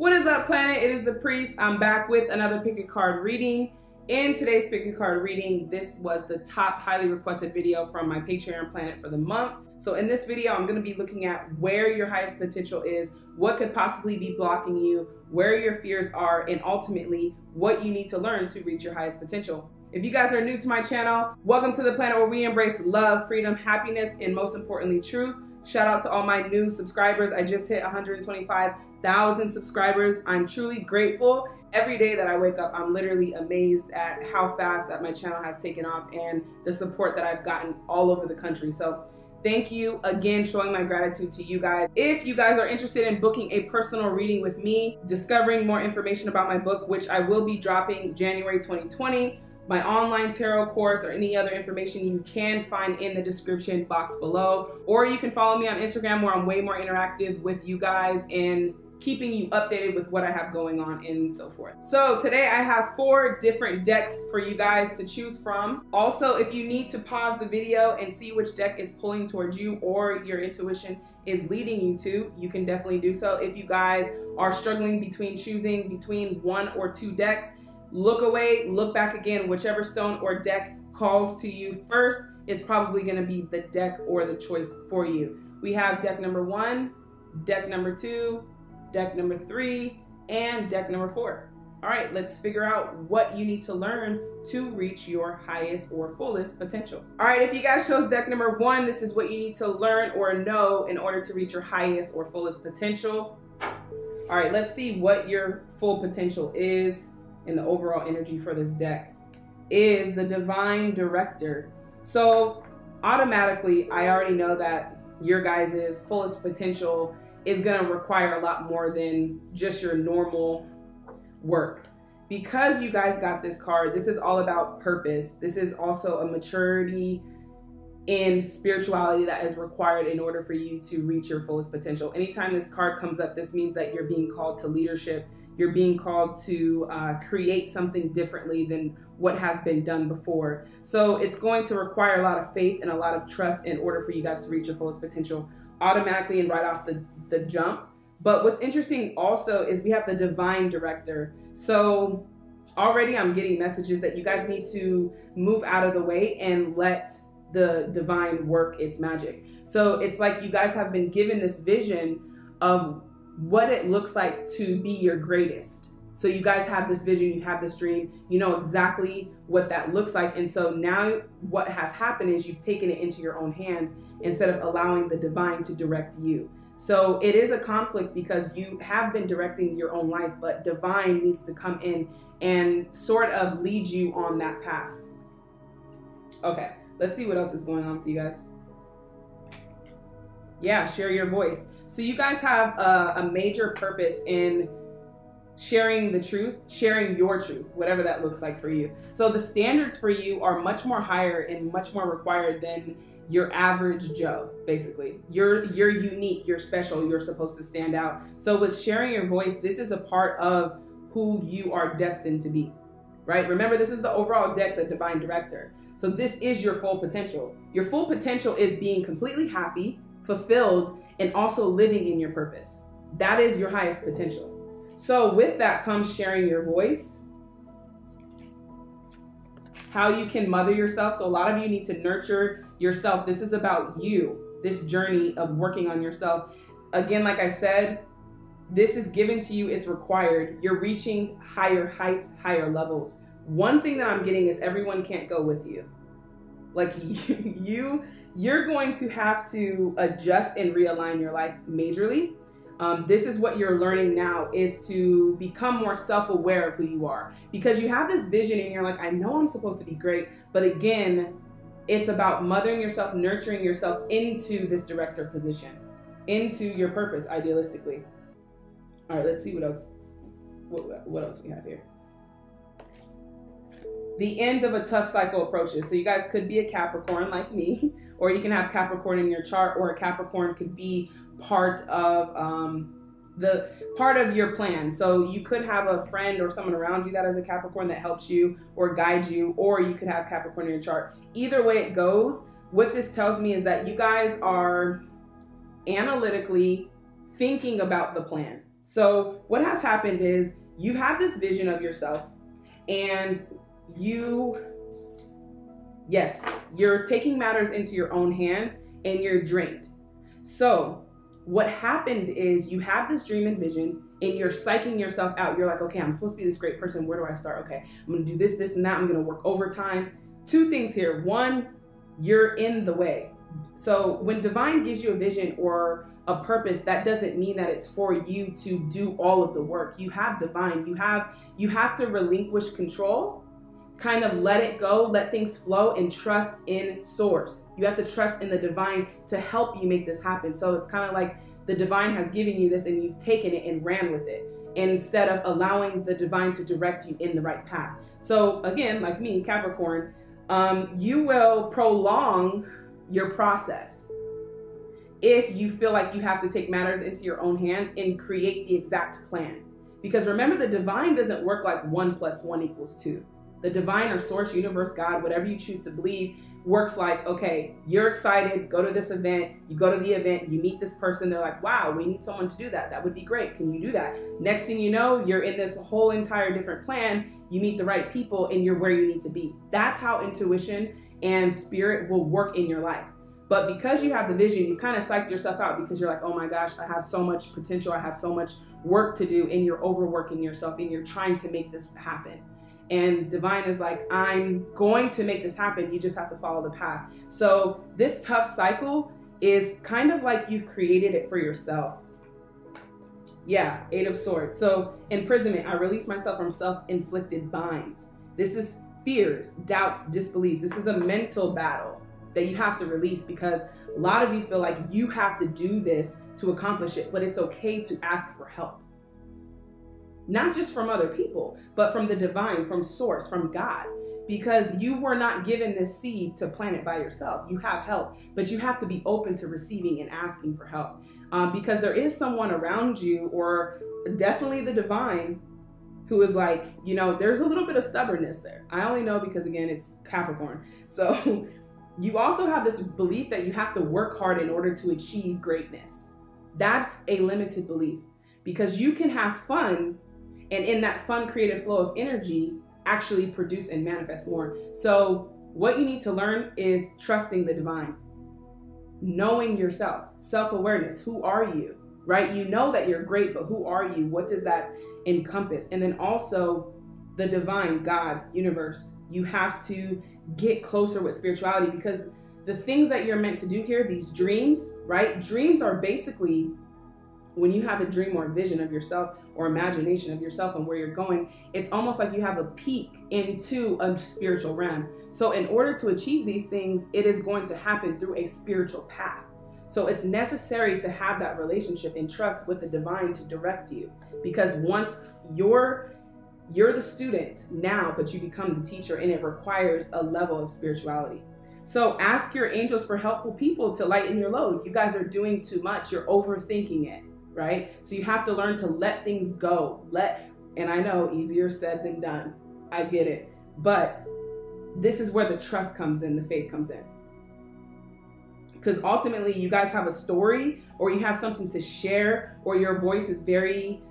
What is up, planet? It is the priest. I'm back with another pick a card reading. In today's pick a card reading, this was the top highly requested video from my Patreon planet for the month. So in this video, I'm gonna be looking at where your highest potential is, what could possibly be blocking you, where your fears are, and ultimately what you need to learn to reach your highest potential. If you guys are new to my channel, welcome to the planet where we embrace love, freedom, happiness, and most importantly, truth. Shout out to all my new subscribers. I just hit 125,000 subscribers. I'm truly grateful every day that I wake up, I'm literally amazed at how fast that my channel has taken off and the support that I've gotten all over the country. So thank you again, showing my gratitude to you guys. If you guys are interested in booking a personal reading with me, discovering more information about my book, which I will be dropping January 2020, my online tarot course or any other information you can find in the description box below. Or you can follow me on Instagram where I'm way more interactive with you guys and keeping you updated with what I have going on and so forth. So today I have four different decks for you guys to choose from. Also, if you need to pause the video and see which deck is pulling towards you or your intuition is leading you to, you can definitely do so. If you guys are struggling between choosing between one or two decks, look away, look back again, whichever stone or deck calls to you first is probably gonna be the deck or the choice for you. We have deck number one, deck number two, deck number three, and deck number four. All right, let's figure out what you need to learn to reach your highest or fullest potential. All right, if you guys chose deck number one, this is what you need to learn or know in order to reach your highest or fullest potential. All right, let's see what your full potential is in the overall energy for this deck. Is the Divine Director. So automatically, I already know that your guys' fullest potential is going to require a lot more than just your normal work. Because you guys got this card, this is all about purpose. This is also a maturity in spirituality that is required in order for you to reach your fullest potential. Anytime this card comes up, this means that you're being called to leadership. You're being called to uh, create something differently than what has been done before. So it's going to require a lot of faith and a lot of trust in order for you guys to reach your fullest potential automatically and right off the, the jump. But what's interesting also is we have the divine director. So already I'm getting messages that you guys need to move out of the way and let the divine work its magic. So it's like you guys have been given this vision of what it looks like to be your greatest. So you guys have this vision, you have this dream, you know exactly what that looks like. And so now what has happened is you've taken it into your own hands instead of allowing the divine to direct you. So it is a conflict because you have been directing your own life, but divine needs to come in and sort of lead you on that path. Okay, let's see what else is going on with you guys. Yeah, share your voice. So you guys have a, a major purpose in sharing the truth, sharing your truth, whatever that looks like for you. So the standards for you are much more higher and much more required than your average Joe, basically. You're you're unique, you're special, you're supposed to stand out. So with sharing your voice, this is a part of who you are destined to be. Right? Remember, this is the overall deck, the divine director. So this is your full potential. Your full potential is being completely happy, fulfilled, and also living in your purpose. That is your highest potential. So with that comes sharing your voice, how you can mother yourself. So a lot of you need to nurture yourself. This is about you, this journey of working on yourself. Again, like I said, this is given to you, it's required. You're reaching higher heights, higher levels. One thing that I'm getting is everyone can't go with you. Like you, you're going to have to adjust and realign your life majorly. Um, this is what you're learning now is to become more self-aware of who you are. Because you have this vision and you're like i know i'm supposed to be great but again it's about mothering yourself nurturing yourself into this director position into your purpose idealistically. All right let's see what else what, what else we have here the end of a tough cycle approaches so you guys could be a capricorn like me or you can have capricorn in your chart or a capricorn could be part of um, the part of your plan. So you could have a friend or someone around you that is a Capricorn that helps you or guides you, or you could have Capricorn in your chart. Either way it goes, what this tells me is that you guys are analytically thinking about the plan. So, what has happened is you have this vision of yourself, and you, yes, you're taking matters into your own hands and you're drained. So, what happened is you have this dream and vision and you're psyching yourself out. You're like, okay, I'm supposed to be this great person. Where do I start? Okay, I'm gonna do this, this, and that. I'm gonna work overtime. Two things here. One, you're in the way. So when divine gives you a vision or a purpose, that doesn't mean that it's for you to do all of the work. You have divine. You have you have to relinquish control kind of let it go, let things flow, and trust in source. You have to trust in the divine to help you make this happen. So it's kind of like the divine has given you this and you've taken it and ran with it instead of allowing the divine to direct you in the right path. So again, like me, Capricorn, um, you will prolong your process if you feel like you have to take matters into your own hands and create the exact plan. Because remember, the divine doesn't work like one plus one equals two the divine or source, universe, God, whatever you choose to believe, works like, okay, you're excited, go to this event, you go to the event, you meet this person, they're like, wow, we need someone to do that. That would be great. Can you do that? Next thing you know, you're in this whole entire different plan, you meet the right people, and you're where you need to be. That's how intuition and spirit will work in your life. But because you have the vision, you kind of psyched yourself out because you're like, oh my gosh, I have so much potential, I have so much work to do, and you're overworking yourself and you're trying to make this happen. And divine is like, I'm going to make this happen. You just have to follow the path. So this tough cycle is kind of like you've created it for yourself. Yeah, Eight of Swords. So imprisonment, I release myself from self-inflicted binds. This is fears, doubts, disbeliefs. This is a mental battle that you have to release because a lot of you feel like you have to do this to accomplish it, but it's okay to ask for help not just from other people, but from the divine, from source, from God. Because you were not given this seed to plant it by yourself. You have help, but you have to be open to receiving and asking for help. Um, because there is someone around you, or definitely the divine, who is like, you know, there's a little bit of stubbornness there. I only know because, again, it's Capricorn. So you also have this belief that you have to work hard in order to achieve greatness. That's a limited belief because you can have fun and in that fun creative flow of energy actually produce and manifest more. So what you need to learn is trusting the divine knowing yourself self-awareness who are you right? You know that you're great but who are you? What does that encompass? And then also the divine god universe you have to get closer with spirituality because the things that you're meant to do here these dreams right? Dreams are basically when you have a dream or a vision of yourself or imagination of yourself and where you're going, it's almost like you have a peek into a spiritual realm. So, in order to achieve these things, it is going to happen through a spiritual path. So, it's necessary to have that relationship and trust with the divine to direct you. Because once you're you're the student now, but you become the teacher, and it requires a level of spirituality. So ask your angels for helpful people to lighten your load. You guys are doing too much. You're overthinking it right? So you have to learn to let things go. Let, and I know easier said than done. I get it. But this is where the trust comes in, the faith comes in. Because ultimately, you guys have a story or you have something to share, or your voice is very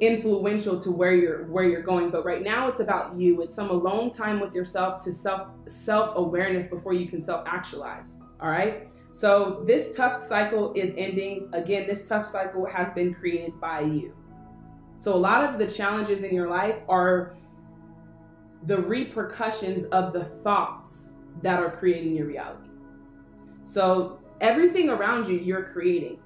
influential to where you're where you're going but right now it's about you it's some alone time with yourself to self self awareness before you can self actualize all right so this tough cycle is ending. Again, this tough cycle has been created by you. So a lot of the challenges in your life are the repercussions of the thoughts that are creating your reality. So everything around you, you're creating.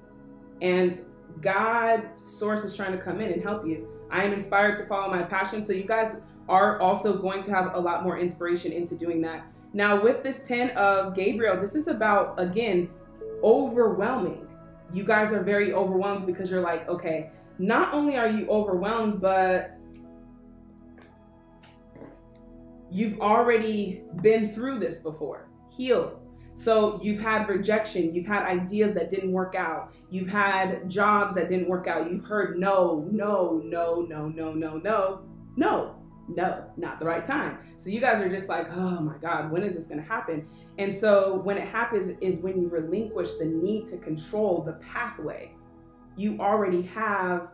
And God, source is trying to come in and help you. I am inspired to follow my passion. So you guys are also going to have a lot more inspiration into doing that. Now, with this 10 of Gabriel, this is about, again, overwhelming. You guys are very overwhelmed because you're like, okay, not only are you overwhelmed, but you've already been through this before. Heal. So you've had rejection, you've had ideas that didn't work out, you've had jobs that didn't work out, you've heard no, no, no, no, no, no, no, no no, not the right time. So you guys are just like, oh my God, when is this going to happen? And so when it happens is when you relinquish the need to control the pathway. You already have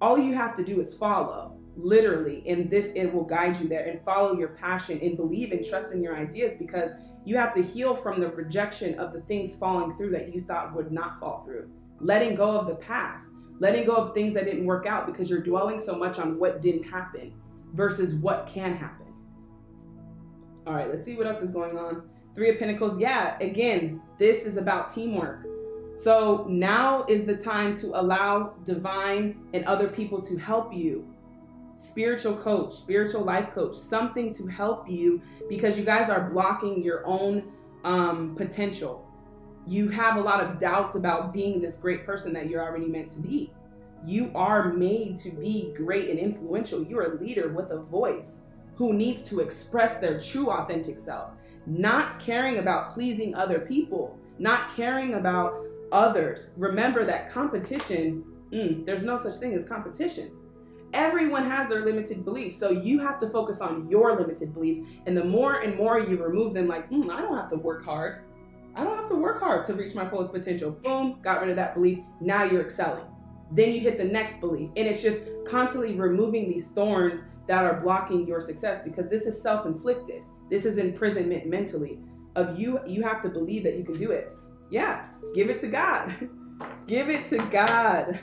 all you have to do is follow, literally, and this it will guide you there and follow your passion and believe and trust in your ideas because you have to heal from the rejection of the things falling through that you thought would not fall through. Letting go of the past, letting go of things that didn't work out because you're dwelling so much on what didn't happen versus what can happen. All right, let's see what else is going on. Three of Pentacles. Yeah, again, this is about teamwork. So now is the time to allow divine and other people to help you. Spiritual coach, spiritual life coach, something to help you because you guys are blocking your own um, potential. You have a lot of doubts about being this great person that you're already meant to be. You are made to be great and influential. You're a leader with a voice who needs to express their true authentic self, not caring about pleasing other people, not caring about others. Remember that competition, mm, there's no such thing as competition. Everyone has their limited beliefs. So you have to focus on your limited beliefs. And the more and more you remove them, like, mm, I don't have to work hard. I don't have to work hard to reach my fullest potential. Boom, got rid of that belief. Now you're excelling. Then you hit the next belief. And it's just constantly removing these thorns that are blocking your success because this is self-inflicted. This is imprisonment mentally. Of you, you have to believe that you can do it. Yeah, give it to God. give it to God.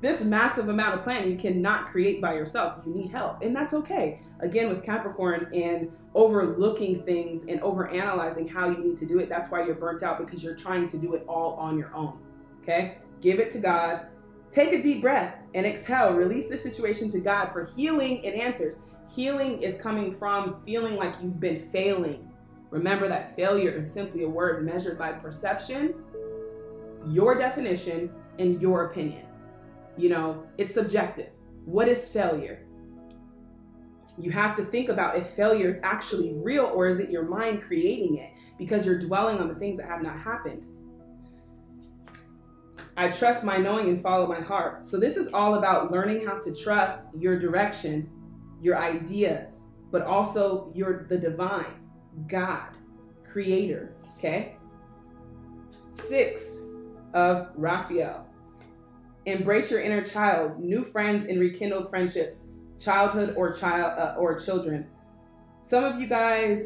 This massive amount of planning you cannot create by yourself. You need help, and that's okay. Again, with Capricorn and overlooking things and overanalyzing how you need to do it, that's why you're burnt out because you're trying to do it all on your own. Okay? Give it to God. Take a deep breath and exhale. Release the situation to God for healing and answers. Healing is coming from feeling like you've been failing Remember that failure is simply a word measured by perception, your definition, and your opinion. You know, it's subjective. What is failure? You have to think about if failure is actually real or is it your mind creating it because you're dwelling on the things that have not happened. I trust my knowing and follow my heart. So, this is all about learning how to trust your direction, your ideas, but also your the divine. God, creator. Okay. Six of Raphael. Embrace your inner child, new friends and rekindled friendships, childhood or child uh, or children. Some of you guys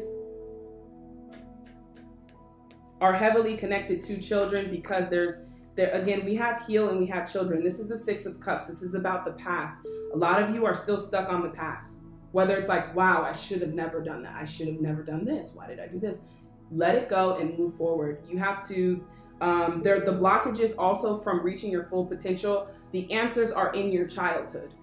are heavily connected to children because there's there again we have heal and we have children. This is the 6 of cups. This is about the past. A lot of you are still stuck on the past. Whether it's like, wow, I should have never done that. I should have never done this. Why did I do this? Let it go and move forward. You have to, um, there, the blockages also from reaching your full potential, the answers are in your childhood.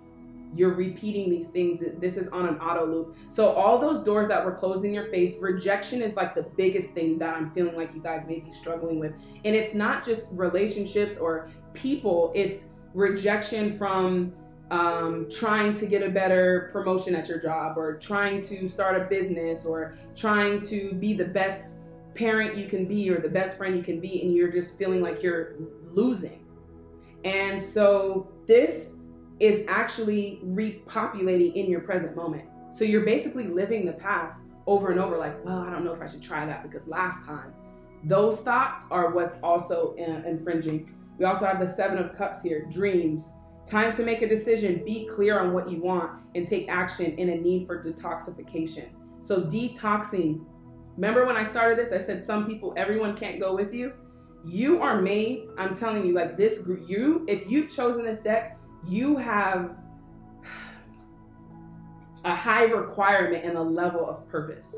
You're repeating these things. This is on an auto loop. So, all those doors that were closed in your face, rejection is like the biggest thing that I'm feeling like you guys may be struggling with. And it's not just relationships or people, it's rejection from um, trying to get a better promotion at your job or trying to start a business or trying to be the best parent you can be or the best friend you can be and you're just feeling like you're losing. And so this is actually repopulating in your present moment. So you're basically living the past over and over like, well, I don't know if I should try that because last time. Those thoughts are what's also uh, infringing. We also have the 7 of cups here, dreams Time to make a decision, be clear on what you want, and take action in a need for detoxification. So, detoxing. Remember when I started this, I said some people, everyone can't go with you. You are made, I'm telling you, like this group, you, if you've chosen this deck, you have a high requirement and a level of purpose.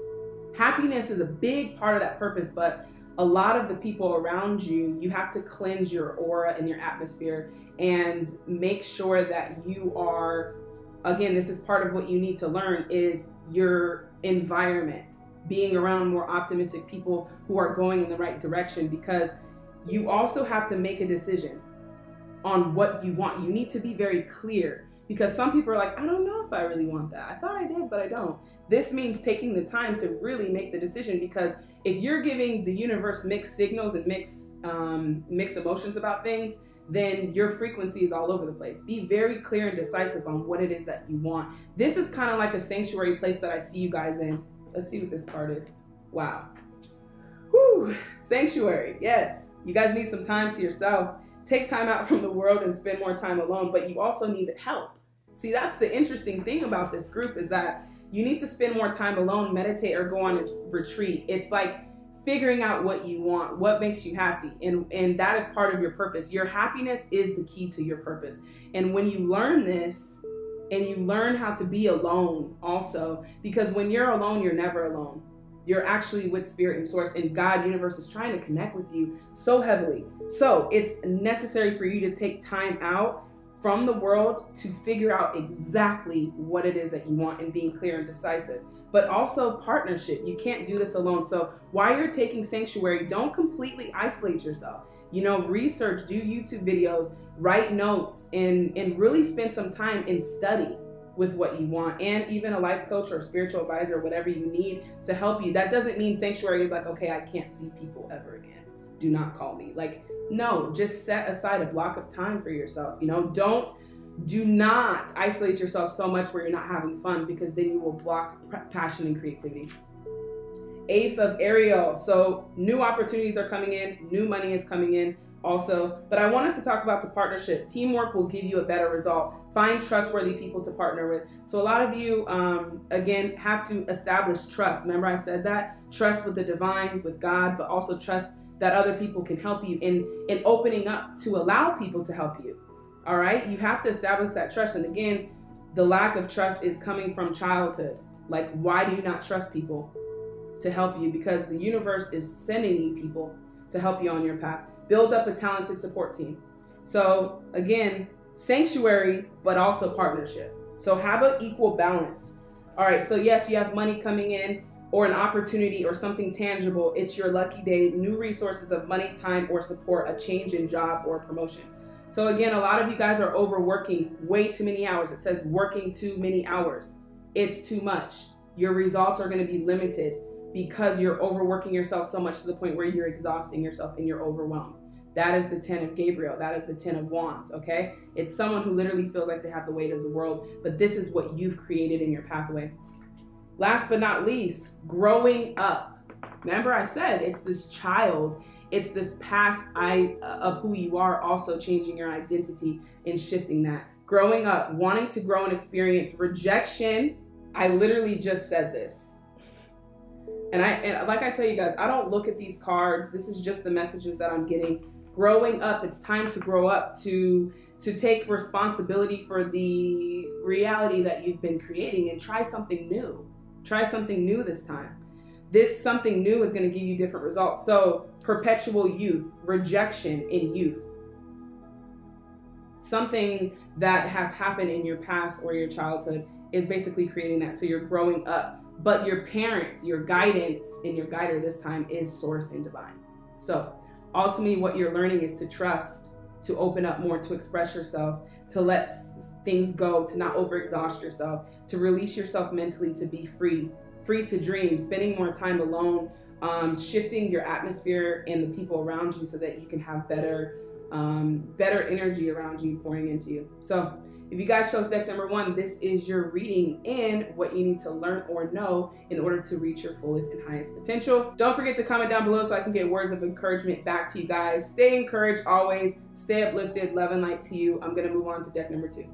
Happiness is a big part of that purpose, but a lot of the people around you, you have to cleanse your aura and your atmosphere and make sure that you are again this is part of what you need to learn is your environment being around more optimistic people who are going in the right direction because you also have to make a decision on what you want you need to be very clear because some people are like i don't know if i really want that i thought i did but i don't this means taking the time to really make the decision because if you're giving the universe mixed signals and mixed um, mixed emotions about things then your frequency is all over the place. Be very clear and decisive on what it is that you want. This is kind of like a sanctuary place that I see you guys in. Let's see what this card is. Wow. Whew. Sanctuary. Yes. You guys need some time to yourself. Take time out from the world and spend more time alone, but you also need help. See, that's the interesting thing about this group is that you need to spend more time alone, meditate, or go on a retreat. It's like figuring out what you want, what makes you happy. And, and that is part of your purpose. Your happiness is the key to your purpose. And when you learn this, and you learn how to be alone also, because when you're alone, you're never alone. You're actually with spirit and source, and God, universe is trying to connect with you so heavily. So it's necessary for you to take time out from the world to figure out exactly what it is that you want and being clear and decisive. But also partnership. You can't do this alone. So while you're taking sanctuary, don't completely isolate yourself. You know, research, do YouTube videos, write notes, and, and really spend some time and study with what you want and even a life coach or spiritual advisor whatever you need to help you that doesn't mean sanctuary is like okay i can't see people ever again do not call me like no, just set aside a block of time for yourself. You know, don't do not isolate yourself so much where you're not having fun because then you will block passion and creativity. Ace of Ariel. So new opportunities are coming in, new money is coming in also. But I wanted to talk about the partnership. Teamwork will give you a better result. Find trustworthy people to partner with. So a lot of you, um, again, have to establish trust. Remember I said that? Trust with the divine, with God, but also trust that other people can help you in in opening up to allow people to help you. All right? You have to establish that trust. And again the lack of trust is coming from childhood. Like why do you not trust people to help you? Because the universe is sending you people to help you on your path. Build up a talented support team. So again sanctuary but also partnership so have an equal balance all right so yes you have money coming in or an opportunity or something tangible, it's your lucky day, new resources of money, time, or support, a change in job or promotion. So, again, a lot of you guys are overworking way too many hours. It says working too many hours. It's too much. Your results are going to be limited because you're overworking yourself so much to the point where you're exhausting yourself and you're overwhelmed. That is the 10 of Gabriel. That is the 10 of Wands, okay? It's someone who literally feels like they have the weight of the world, but this is what you've created in your pathway. Last but not least, growing up. Remember, I said it's this child, it's this past I uh, of who you are, also changing your identity and shifting that. Growing up, wanting to grow and experience rejection. I literally just said this. And I and like I tell you guys, I don't look at these cards. This is just the messages that I'm getting. Growing up, it's time to grow up to to take responsibility for the reality that you've been creating and try something new. Try something new this time. This something new is going to give you different results. So, perpetual youth, rejection in youth. Something that has happened in your past or your childhood is basically creating that. So, you're growing up. But your parents, your guidance, and your guider this time is source and divine. So, ultimately, what you're learning is to trust, to open up more, to express yourself, to let things go, to not overexhaust yourself, to release yourself mentally, to be free, free to dream, spending more time alone, um, shifting your atmosphere and the people around you so that you can have better, um, better energy around you pouring into you. So if you guys chose deck number one, this is your reading and what you need to learn or know in order to reach your fullest and highest potential. Don't forget to comment down below so I can get words of encouragement back to you guys. Stay encouraged always. Stay uplifted. Love and light to you. I'm going to move on to deck number two.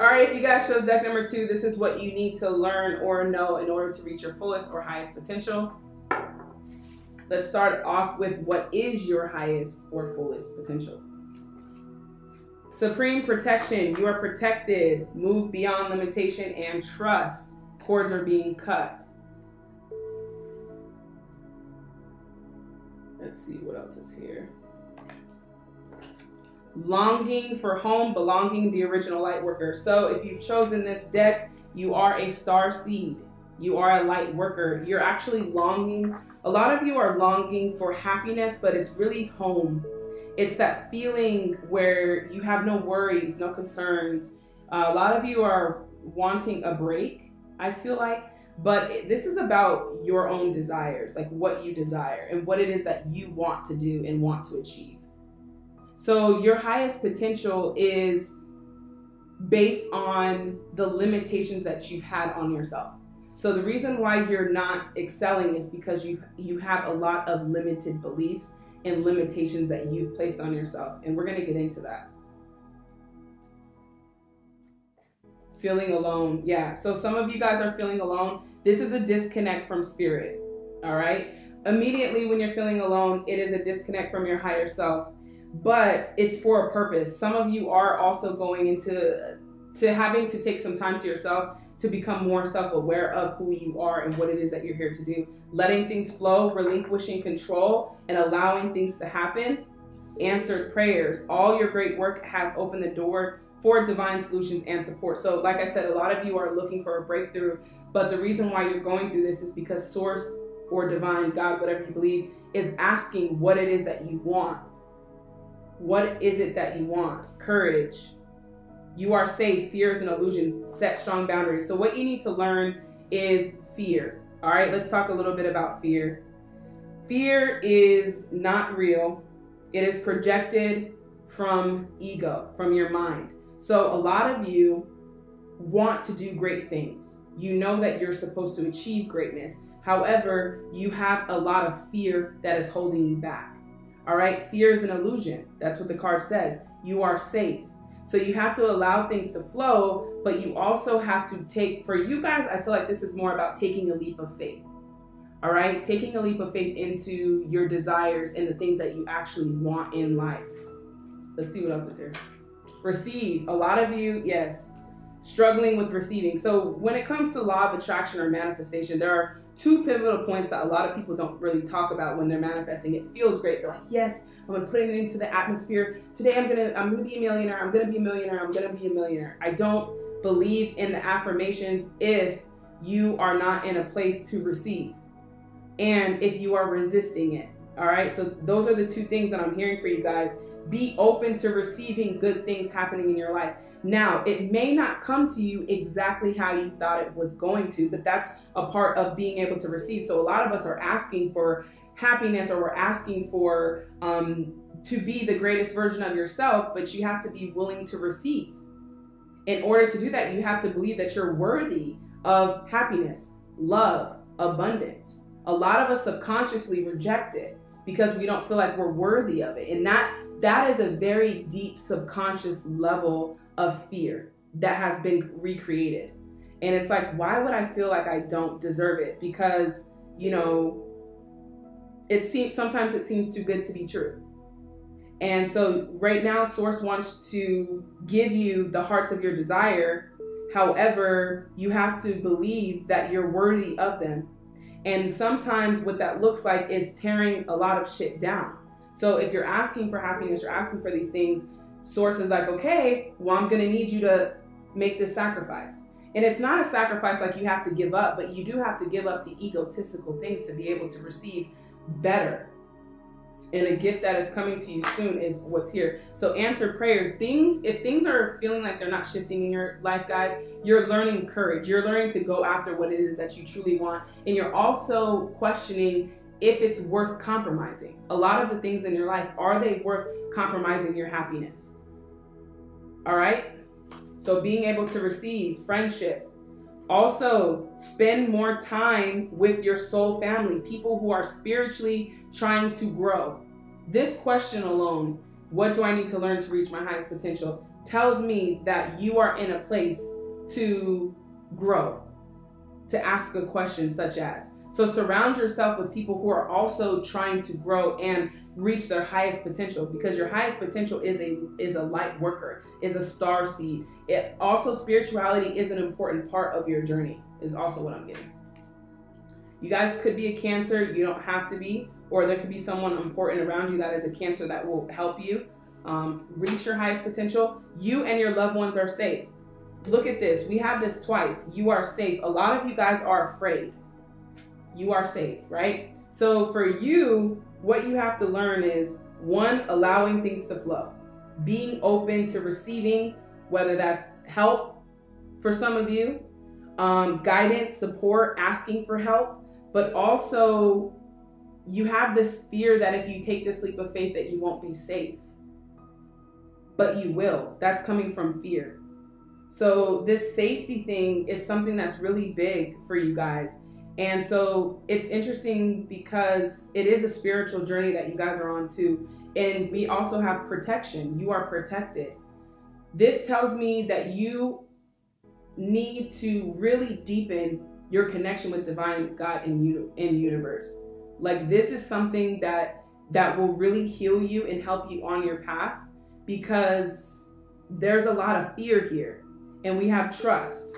All right, if you guys chose deck number two, this is what you need to learn or know in order to reach your fullest or highest potential. Let's start off with what is your highest or fullest potential. Supreme protection. You are protected. Move beyond limitation and trust. Cords are being cut. Let's see what else is here. Longing for home, belonging, the original light worker. So if you've chosen this deck, you are a star seed. You are a light worker. You're actually longing. A lot of you are longing for happiness, but it's really home it's that feeling where you have no worries, no concerns. Uh, a lot of you are wanting a break, I feel like, but this is about your own desires, like what you desire and what it is that you want to do and want to achieve. So, your highest potential is based on the limitations that you've had on yourself. So the reason why you're not excelling is because you you have a lot of limited beliefs and limitations that you've placed on yourself. And we're going to get into that. Feeling alone. Yeah. So some of you guys are feeling alone. This is a disconnect from spirit. All right. Immediately when you're feeling alone, it is a disconnect from your higher self, but it's for a purpose. Some of you are also going into to having to take some time to yourself to become more self-aware of who you are and what it is that you're here to do. Letting things flow, relinquishing control, and allowing things to happen. Answered prayers. All your great work has opened the door for divine solutions and support. So, like I said, a lot of you are looking for a breakthrough, but the reason why you're going through this is because source or divine, God, whatever you believe, is asking what it is that you want. What is it that you want? Courage, you are safe. Fear is an illusion. Set strong boundaries. So, what you need to learn is fear. All right, let's talk a little bit about fear. Fear is not real, it is projected from ego, from your mind. So, a lot of you want to do great things. You know that you're supposed to achieve greatness. However, you have a lot of fear that is holding you back. All right, fear is an illusion. That's what the card says. You are safe. So you have to allow things to flow, but you also have to take, for you guys, I feel like this is more about taking a leap of faith. All right, taking a leap of faith into your desires and the things that you actually want in life. Let's see what else is here. Receive. A lot of you, yes, struggling with receiving. So when it comes to law of attraction or manifestation, there are two pivotal points that a lot of people don't really talk about when they're manifesting. It feels great. They're like, yes, I'm gonna put it into the atmosphere. Today I'm gonna I'm gonna be a millionaire. I'm gonna be a millionaire. I'm gonna be a millionaire. I don't believe in the affirmations if you are not in a place to receive and if you are resisting it. All right. So those are the two things that I'm hearing for you guys. Be open to receiving good things happening in your life. Now, it may not come to you exactly how you thought it was going to, but that's a part of being able to receive. So, a lot of us are asking for happiness or we're asking for um, to be the greatest version of yourself, but you have to be willing to receive. In order to do that, you have to believe that you're worthy of happiness, love, abundance. A lot of us subconsciously reject it because we don't feel like we're worthy of it. And that that is a very deep subconscious level of fear that has been recreated. And it's like, why would I feel like I don't deserve it? Because, you know, it seems sometimes it seems too good to be true. And so right now source wants to give you the hearts of your desire. However, you have to believe that you're worthy of them. And sometimes what that looks like is tearing a lot of shit down. So if you're asking for happiness, you're asking for these things, source is like, okay, well, I'm going to need you to make this sacrifice. And it's not a sacrifice like you have to give up, but you do have to give up the egotistical things to be able to receive better. And a gift that is coming to you soon is what's here. So answer prayers. Things, if things are feeling like they're not shifting in your life, guys, you're learning courage. You're learning to go after what it is that you truly want. And you're also questioning if it's worth compromising. A lot of the things in your life, are they worth compromising your happiness? All right? So being able to receive friendship, also, spend more time with your soul family, people who are spiritually trying to grow. This question alone, what do I need to learn to reach my highest potential, tells me that you are in a place to grow, to ask a question such as, so surround yourself with people who are also trying to grow and reach their highest potential because your highest potential is a is a light worker, is a star seed. It also spirituality is an important part of your journey. Is also what I'm getting. You guys could be a cancer, you don't have to be, or there could be someone important around you that is a cancer that will help you um, reach your highest potential. You and your loved ones are safe. Look at this. We have this twice. You are safe. A lot of you guys are afraid you are safe, right? So for you, what you have to learn is one, allowing things to flow, being open to receiving, whether that's help for some of you, um, guidance, support, asking for help, but also you have this fear that if you take this leap of faith that you won't be safe. But you will. That's coming from fear. So this safety thing is something that's really big for you guys And so it's interesting because it is a spiritual journey that you guys are on too. And we also have protection. You are protected. This tells me that you need to really deepen your connection with divine God and you in universe. Like this is something that that will really heal you and help you on your path because there's a lot of fear here and we have trust.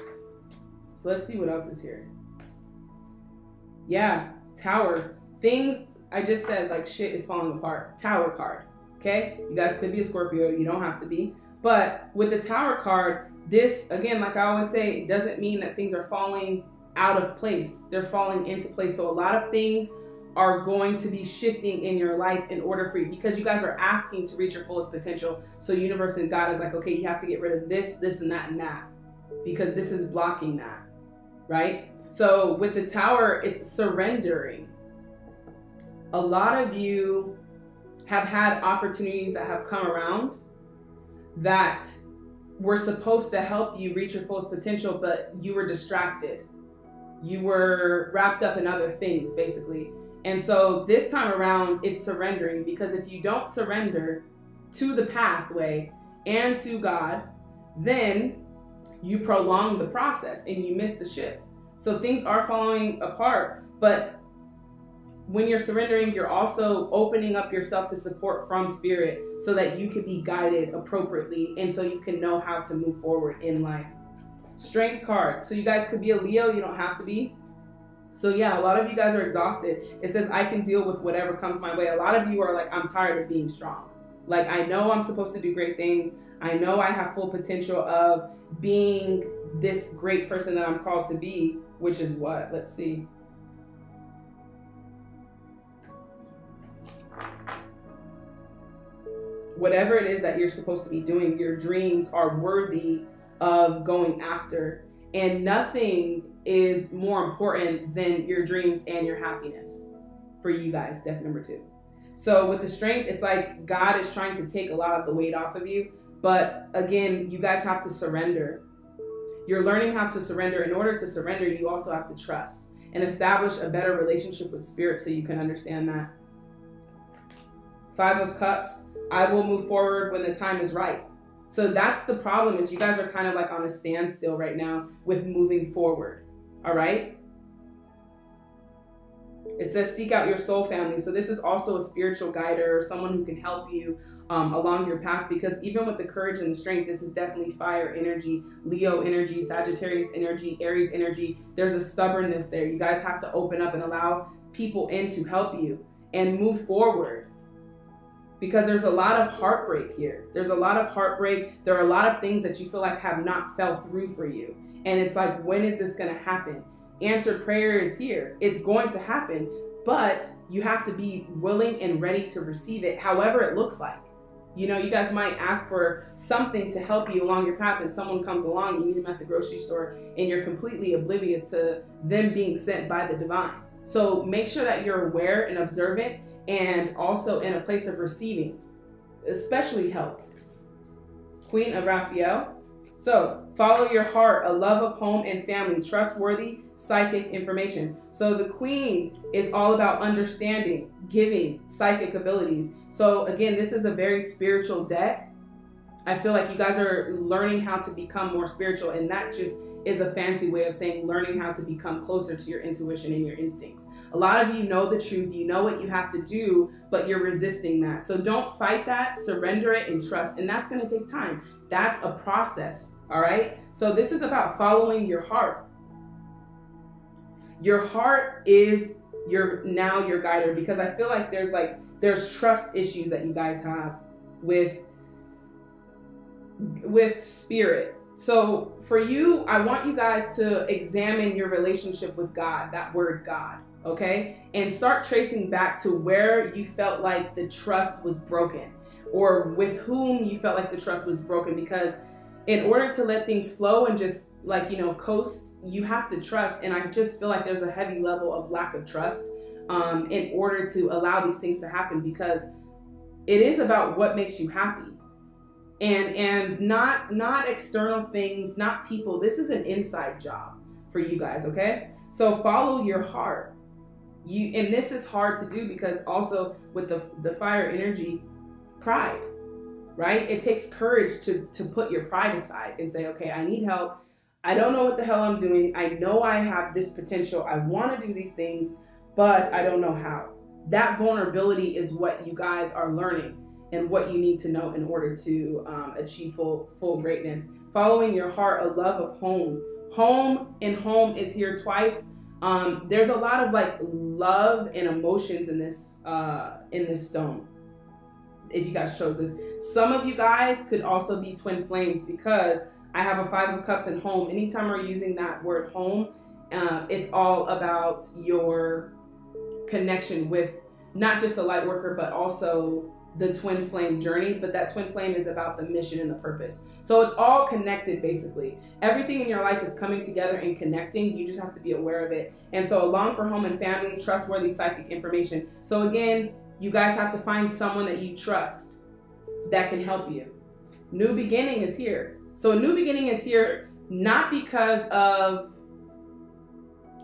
So let's see what else is here. Yeah, tower. Things I just said like shit is falling apart. Tower card. Okay? You guys could be a Scorpio, you don't have to be. But with the tower card, this again, like I always say, it doesn't mean that things are falling out of place. They're falling into place. So a lot of things are going to be shifting in your life in order for you because you guys are asking to reach your fullest potential. So universe and God is like, okay, you have to get rid of this, this, and that, and that because this is blocking that, right? So with the tower, it's surrendering. A lot of you have had opportunities that have come around that were supposed to help you reach your fullest potential, but you were distracted. You were wrapped up in other things, basically. And so this time around, it's surrendering because if you don't surrender to the pathway and to God, then you prolong the process and you miss the ship. So things are falling apart, but when you're surrendering, you're also opening up yourself to support from spirit so that you can be guided appropriately and so you can know how to move forward in life. Strength card. So you guys could be a Leo, you don't have to be. So yeah, a lot of you guys are exhausted. It says I can deal with whatever comes my way. A lot of you are like I'm tired of being strong. Like I know I'm supposed to do great things. I know I have full potential of being this great person that I'm called to be, which is what? Let's see. Whatever it is that you're supposed to be doing, your dreams are worthy of going after. And nothing is more important than your dreams and your happiness for you guys. Step number two. So with the strength, it's like God is trying to take a lot of the weight off of you. But again, you guys have to surrender. You're learning how to surrender. In order to surrender, you also have to trust and establish a better relationship with spirit so you can understand that. Five of Cups, I will move forward when the time is right. So that's the problem is you guys are kind of like on a standstill right now with moving forward. All right? It says seek out your soul family. So this is also a spiritual guider or someone who can help you um, along your path because even with the courage and the strength, this is definitely fire energy, Leo energy, Sagittarius energy, Aries energy. There's a stubbornness there. You guys have to open up and allow people in to help you and move forward because there's a lot of heartbreak here. There's a lot of heartbreak. There are a lot of things that you feel like have not fell through for you. And it's like, when is this going to happen? Answered prayer is here. It's going to happen, but you have to be willing and ready to receive it, however it looks like. You know, you guys might ask for something to help you along your path, and someone comes along, you meet them at the grocery store, and you're completely oblivious to them being sent by the divine. So make sure that you're aware and observant and also in a place of receiving, especially help. Queen of Raphael. So follow your heart, a love of home and family, trustworthy psychic information. So the queen is all about understanding, giving psychic abilities. So again, this is a very spiritual deck. I feel like you guys are learning how to become more spiritual, and that just is a fancy way of saying learning how to become closer to your intuition and your instincts. A lot of you know the truth, you know what you have to do, but you're resisting that. So don't fight that, surrender it and trust. And that's going to take time. That's a process, all right? So this is about following your heart. Your heart is your now your guider because I feel like there's like there's trust issues that you guys have with with spirit so for you, I want you guys to examine your relationship with God, that word God, okay? And start tracing back to where you felt like the trust was broken or with whom you felt like the trust was broken because in order to let things flow and just like, you know, coast, you have to trust. And I just feel like there's a heavy level of lack of trust um, in order to allow these things to happen because it is about what makes you happy and and not not external things not people this is an inside job for you guys okay So follow your heart. You and this is hard to do because also with the the fire energy, pride, right? It takes courage to to put your pride aside and say, okay, I need help. I don't know what the hell I'm doing. I know I have this potential. I want to do these things, but I don't know how. That vulnerability is what you guys are learning and what you need to know in order to um, achieve full full greatness. Following your heart, a love of home. Home and home is here twice. Um, there's a lot of like love and emotions in this uh, in this stone. If you guys chose this, some of you guys could also be twin flames because I have a five of cups in home. Anytime we're using that word home, uh, it's all about your connection with not just a light worker, but also the twin flame journey, but that twin flame is about the mission and the purpose. So it's all connected basically. Everything in your life is coming together and connecting. You just have to be aware of it. And so, along for home and family, trustworthy psychic information. So, again, you guys have to find someone that you trust that can help you. New beginning is here. So, a new beginning is here not because of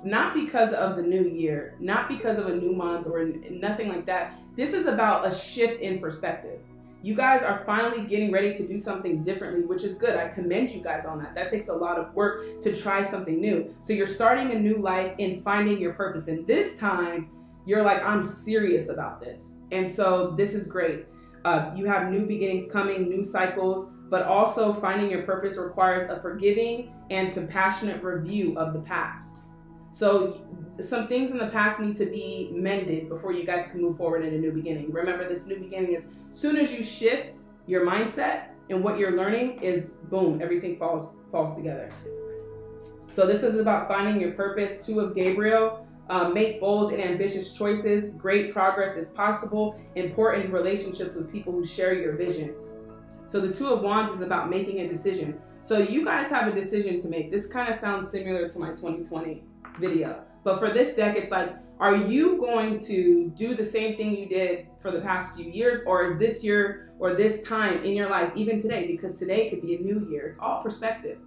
not because of the new year, not because of a new month or nothing like that. This is about a shift in perspective. You guys are finally getting ready to do something differently, which is good. I commend you guys on that. That takes a lot of work to try something new. So you're starting a new life in finding your purpose. And this time, you're like, I'm serious about this. And so this is great. Uh, you have new beginnings coming, new cycles, but also finding your purpose requires a forgiving and compassionate review of the past. So some things in the past need to be mended before you guys can move forward in a new beginning. Remember, this new beginning is soon as you shift your mindset and what you're learning is boom, everything falls falls together. So this is about finding your purpose. Two of Gabriel. Um, make bold and ambitious choices. Great progress is possible. Important relationships with people who share your vision. So the Two of Wands is about making a decision. So you guys have a decision to make. This kind of sounds similar to my 2020 video. But for this deck, it's like, are you going to do the same thing you did for the past few years? Or is this year or this time in your life, even today, because today could be a new year? It's all perspective.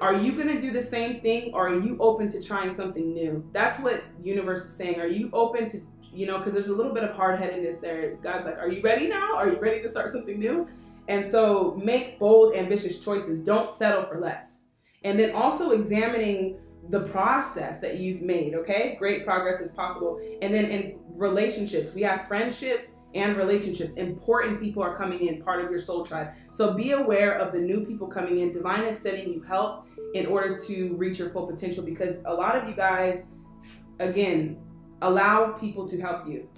Are you going to do the same thing or are you open to trying something new? That's what universe is saying. Are you open to, you know, because there's a little bit of hard-headedness there. God's like, are you ready now? Are you ready to start something new? And so make bold, ambitious choices. Don't settle for less. And then also examining the process that you've made, okay? Great progress is possible. And then in relationships, we have friendship and relationships. Important people are coming in, part of your soul tribe. So be aware of the new people coming in. Divine is sending you help in order to reach your full potential because a lot of you guys, again, allow people to help you.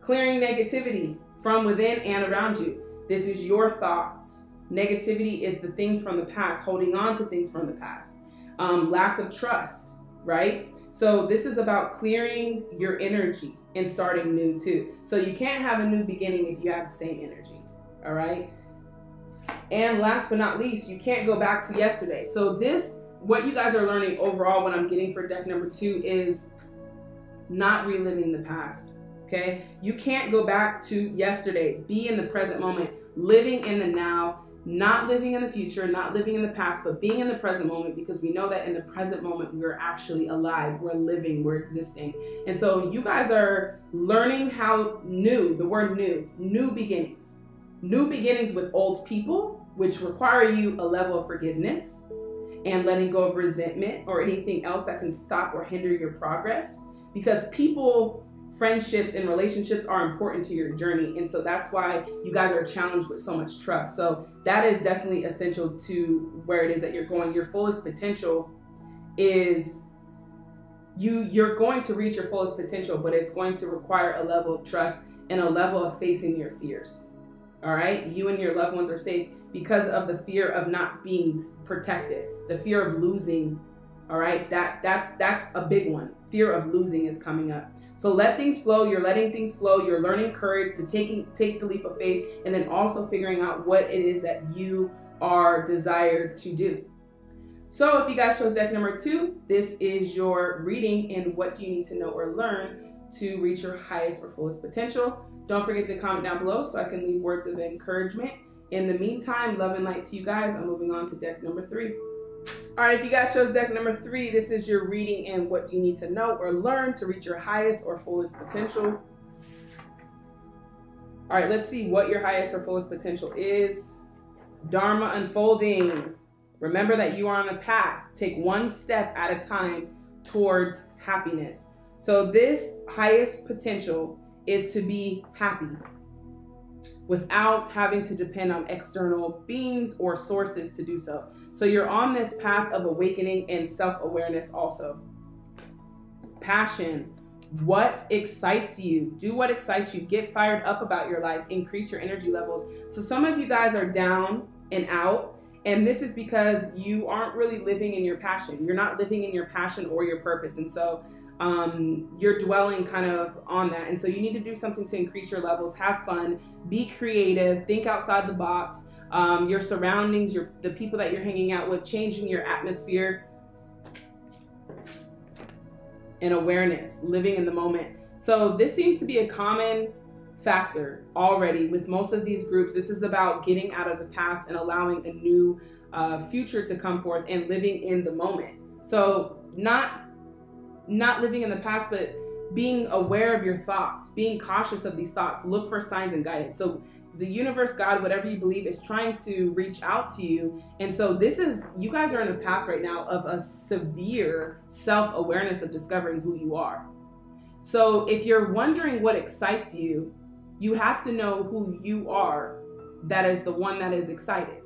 Clearing negativity from within and around you. This is your thoughts. Negativity is the things from the past, holding on to things from the past um, lack of trust, right? So this is about clearing your energy and starting new too. So you can't have a new beginning if you have the same energy, all right? And last but not least, you can't go back to yesterday. So this, what you guys are learning overall, what I'm getting for deck number two is not reliving the past. Okay, you can't go back to yesterday. Be in the present moment, living in the now, not living in the future, not living in the past, but being in the present moment because we know that in the present moment we're actually alive, we're living, we're existing. And so you guys are learning how new, the word new, new beginnings. New beginnings with old people, which require you a level of forgiveness and letting go of resentment or anything else that can stop or hinder your progress. Because people friendships and relationships are important to your journey. And so that's why you guys are challenged with so much trust. So that is definitely essential to where it is that you're going. Your fullest potential is you you're going to reach your fullest potential, but it's going to require a level of trust and a level of facing your fears. All right? You and your loved ones are safe because of the fear of not being protected, the fear of losing. All right? That that's that's a big one. Fear of losing is coming up. So let things flow. You're letting things flow. You're learning courage to taking take the leap of faith, and then also figuring out what it is that you are desired to do. So if you guys chose deck number two, this is your reading and what do you need to know or learn to reach your highest or fullest potential. Don't forget to comment down below so I can leave words of encouragement. In the meantime, love and light to you guys. I'm moving on to deck number three. All right, if you guys chose deck number three, this is your reading and what you need to know or learn to reach your highest or fullest potential. All right, let's see what your highest or fullest potential is. Dharma unfolding. Remember that you are on a path. Take one step at a time towards happiness. So, this highest potential is to be happy without having to depend on external beings or sources to do so. So, you're on this path of awakening and self awareness also. Passion. What excites you? Do what excites you. Get fired up about your life. Increase your energy levels. So, some of you guys are down and out and this is because you aren't really living in your passion. You're not living in your passion or your purpose. And so um, you're dwelling kind of on that. And so you need to do something to increase your levels, have fun, be creative, think outside the box. Um, your surroundings, your the people that you're hanging out with, changing your atmosphere and awareness, living in the moment. So this seems to be a common factor already with most of these groups. This is about getting out of the past and allowing a new uh, future to come forth and living in the moment. So not not living in the past, but being aware of your thoughts, being cautious of these thoughts. Look for signs and guidance. So the universe, God, whatever you believe, is trying to reach out to you. And so this is you guys are in a path right now of a severe self awareness of discovering who you are. So if you're wondering what excites you, you have to know who you are that is the one that is excited.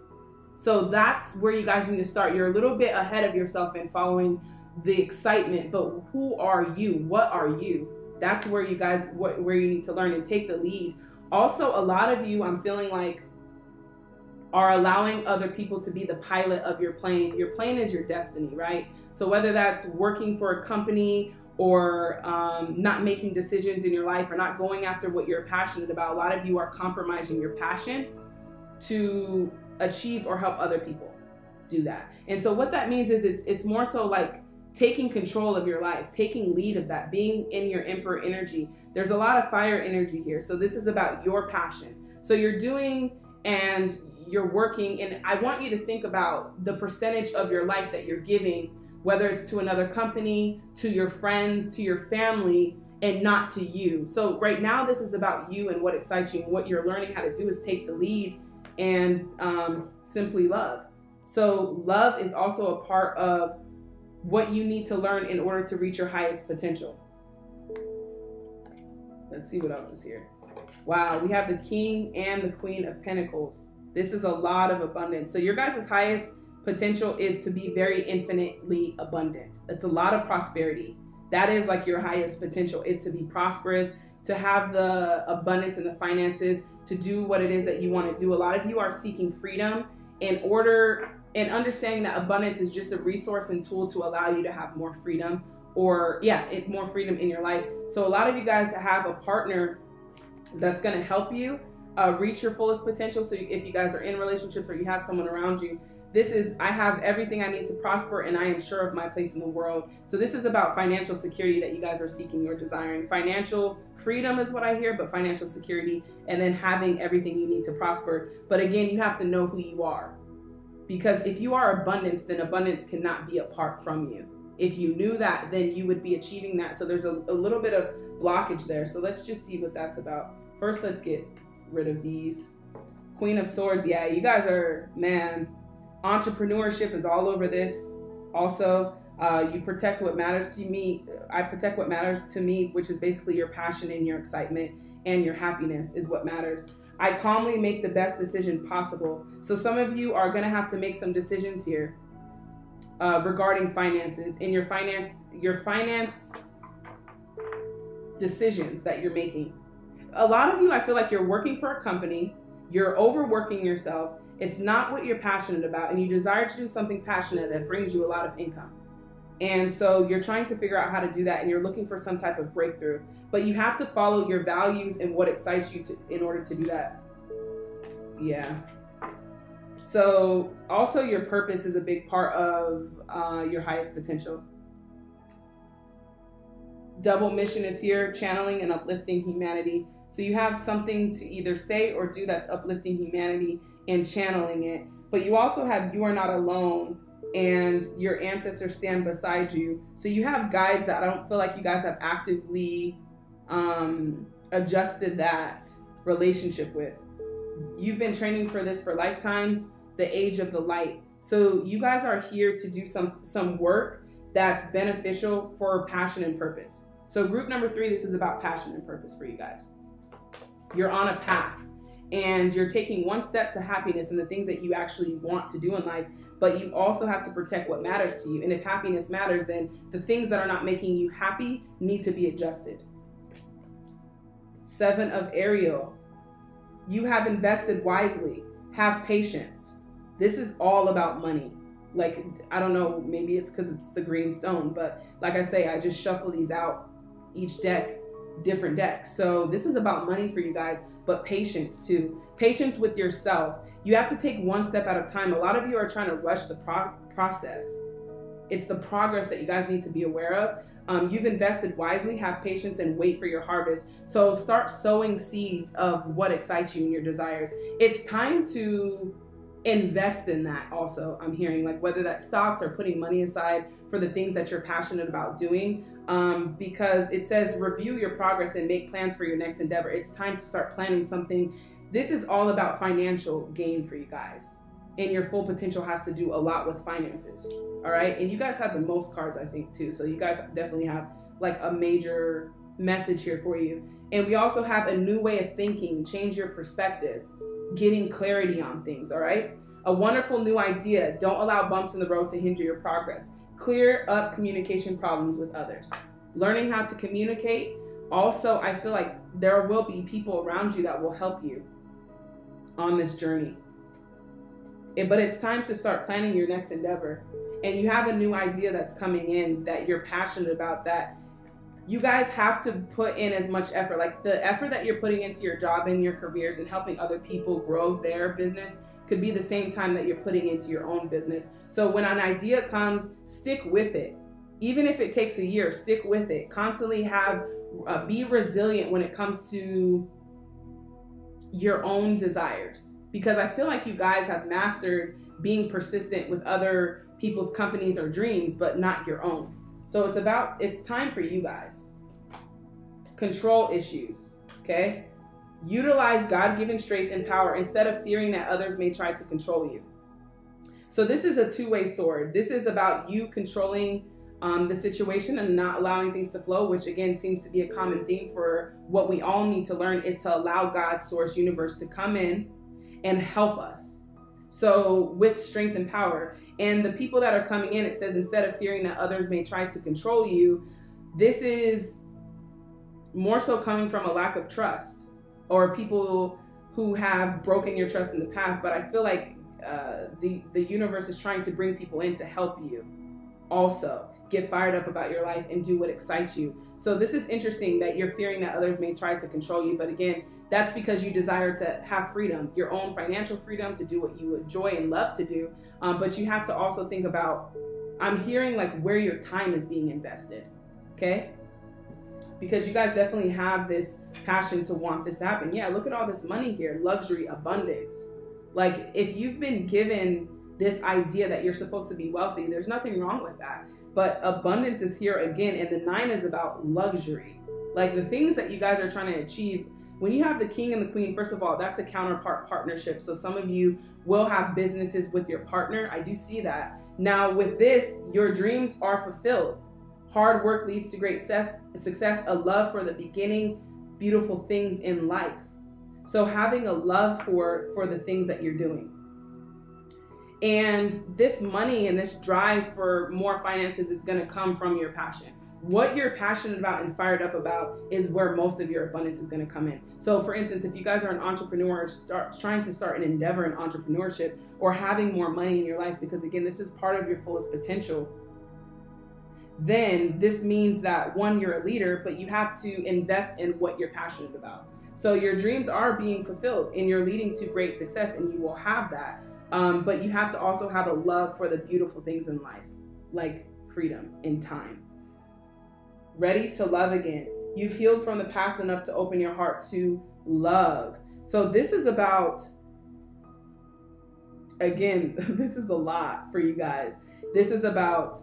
So that's where you guys need to start. You're a little bit ahead of yourself in following the excitement, but who are you? What are you? That's where you guys where you need to learn and take the lead. Also, a lot of you I'm feeling like are allowing other people to be the pilot of your plane. Your plane is your destiny, right? So whether that's working for a company or um, not making decisions in your life or not going after what you're passionate about, a lot of you are compromising your passion to achieve or help other people do that. And so what that means is it's it's more so like taking control of your life, taking lead of that, being in your emperor energy. There's a lot of fire energy here. So this is about your passion. So you're doing and you're working and I want you to think about the percentage of your life that you're giving whether it's to another company, to your friends, to your family, and not to you. So, right now, this is about you and what excites you. And what you're learning how to do is take the lead and um, simply love. So, love is also a part of what you need to learn in order to reach your highest potential. Let's see what else is here. Wow, we have the King and the Queen of Pentacles. This is a lot of abundance. So, your guys' highest potential is to be very infinitely abundant. It's a lot of prosperity. That is like your highest potential is to be prosperous, to have the abundance and the finances to do what it is that you want to do. A lot of you are seeking freedom in order and understanding that abundance is just a resource and tool to allow you to have more freedom or yeah, it, more freedom in your life. So a lot of you guys have a partner that's going to help you uh, reach your fullest potential. So if you guys are in relationships or you have someone around you this is, I have everything I need to prosper and I am sure of my place in the world. So this is about financial security that you guys are seeking or desiring. Financial freedom is what I hear, but financial security and then having everything you need to prosper. But again, you have to know who you are. Because if you are abundance, then abundance cannot be apart from you. If you knew that, then you would be achieving that. So there's a, a little bit of blockage there. So let's just see what that's about. First, let's get rid of these. Queen of Swords. Yeah, you guys are, man, entrepreneurship is all over this. Also, uh, you protect what matters to me. I protect what matters to me, which is basically your passion and your excitement and your happiness is what matters. I calmly make the best decision possible. So some of you are going to have to make some decisions here uh, regarding finances in your finance, your finance decisions that you're making. A lot of you, I feel like you're working for a company, you're overworking yourself, it's not what you're passionate about, and you desire to do something passionate that brings you a lot of income. And so you're trying to figure out how to do that, and you're looking for some type of breakthrough. But you have to follow your values and what excites you to, in order to do that. Yeah. So also your purpose is a big part of uh, your highest potential. Double mission is here, channeling and uplifting humanity. So you have something to either say or do that's uplifting humanity and channeling it. But you also have You Are Not Alone and your ancestors stand beside you. So you have guides that I don't feel like you guys have actively um, adjusted that relationship with. You've been training for this for lifetimes, the age of the light. So you guys are here to do some some work that's beneficial for passion and purpose. So group number 3 this is about passion and purpose for you guys. You're on a path and you're taking one step to happiness and the things that you actually want to do in life but you also have to protect what matters to you. And if happiness matters, then the things that are not making you happy need to be adjusted. Seven of Ariel. You have invested wisely. Have patience. This is all about money. Like, I don't know, maybe it's because it's the green stone, but like I say, I just shuffle these out each deck, different decks. So this is about money for you guys, but patience too. Patience with yourself you have to take one step at a time. A lot of you are trying to rush the pro- process. It's the progress that you guys need to be aware of. Um, you've invested wisely, have patience, and wait for your harvest. So start sowing seeds of what excites you and your desires. It's time to invest in that also i'm hearing like whether that's stocks or putting money aside for the things that you're passionate about doing um, because it says review your progress and make plans for your next endeavor it's time to start planning something this is all about financial gain for you guys. And your full potential has to do a lot with finances. All right. And you guys have the most cards, I think, too. So you guys definitely have like a major message here for you. And we also have a new way of thinking, change your perspective, getting clarity on things. All right. A wonderful new idea. Don't allow bumps in the road to hinder your progress. Clear up communication problems with others. Learning how to communicate. Also, I feel like there will be people around you that will help you on this journey. But it's time to start planning your next endeavor. And you have a new idea that's coming in that you're passionate about that you guys have to put in as much effort. Like the effort that you're putting into your job and your careers and helping other people grow their business could be the same time that you're putting into your own business. So when an idea comes, stick with it. Even if it takes a year, stick with it. Constantly have uh, be resilient when it comes to your own desires because I feel like you guys have mastered being persistent with other people's companies or dreams, but not your own. So it's about, it's time for you guys. Control issues, okay? Utilize God given strength and power instead of fearing that others may try to control you. So this is a two way sword. This is about you controlling um, the situation and not allowing things to flow, which again seems to be a common theme for what we all need to learn is to allow God's source universe to come in and help us. So, with strength and power. And the people that are coming in, it says, instead of fearing that others may try to control you, this is more so coming from a lack of trust or people who have broken your trust in the past. But I feel like uh, the, the universe is trying to bring people in to help you also get fired up about your life and do what excites you. So this is interesting that you're fearing that others may try to control you, but again, that's because you desire to have freedom, your own financial freedom to do what you enjoy and love to do. Um, but you have to also think about, I'm hearing like where your time is being invested. Okay. Because you guys definitely have this passion to want this to happen. Yeah, look at all this money here luxury, abundance. Like, if you've been given this idea that you're supposed to be wealthy, there's nothing wrong with that. But abundance is here again, and the nine is about luxury. Like the things that you guys are trying to achieve. When you have the king and the queen, first of all, that's a counterpart partnership. So some of you will have businesses with your partner. I do see that. Now, with this, your dreams are fulfilled. Hard work leads to great success, success, a love for the beginning, beautiful things in life. So having a love for for the things that you're doing. And this money and this drive for more finances is going to come from your passion. What you're passionate about and fired up about is where most of your abundance is going to come in. So, for instance, if you guys are an entrepreneur start, trying to start an endeavor in entrepreneurship or having more money in your life, because again, this is part of your fullest potential, then this means that one, you're a leader, but you have to invest in what you're passionate about. So, your dreams are being fulfilled and you're leading to great success, and you will have that um, but you have to also have a love for the beautiful things in life, like freedom and time. Ready to love again. You've healed from the past enough to open your heart to love. So, this is about, again, this is a lot for you guys. This is about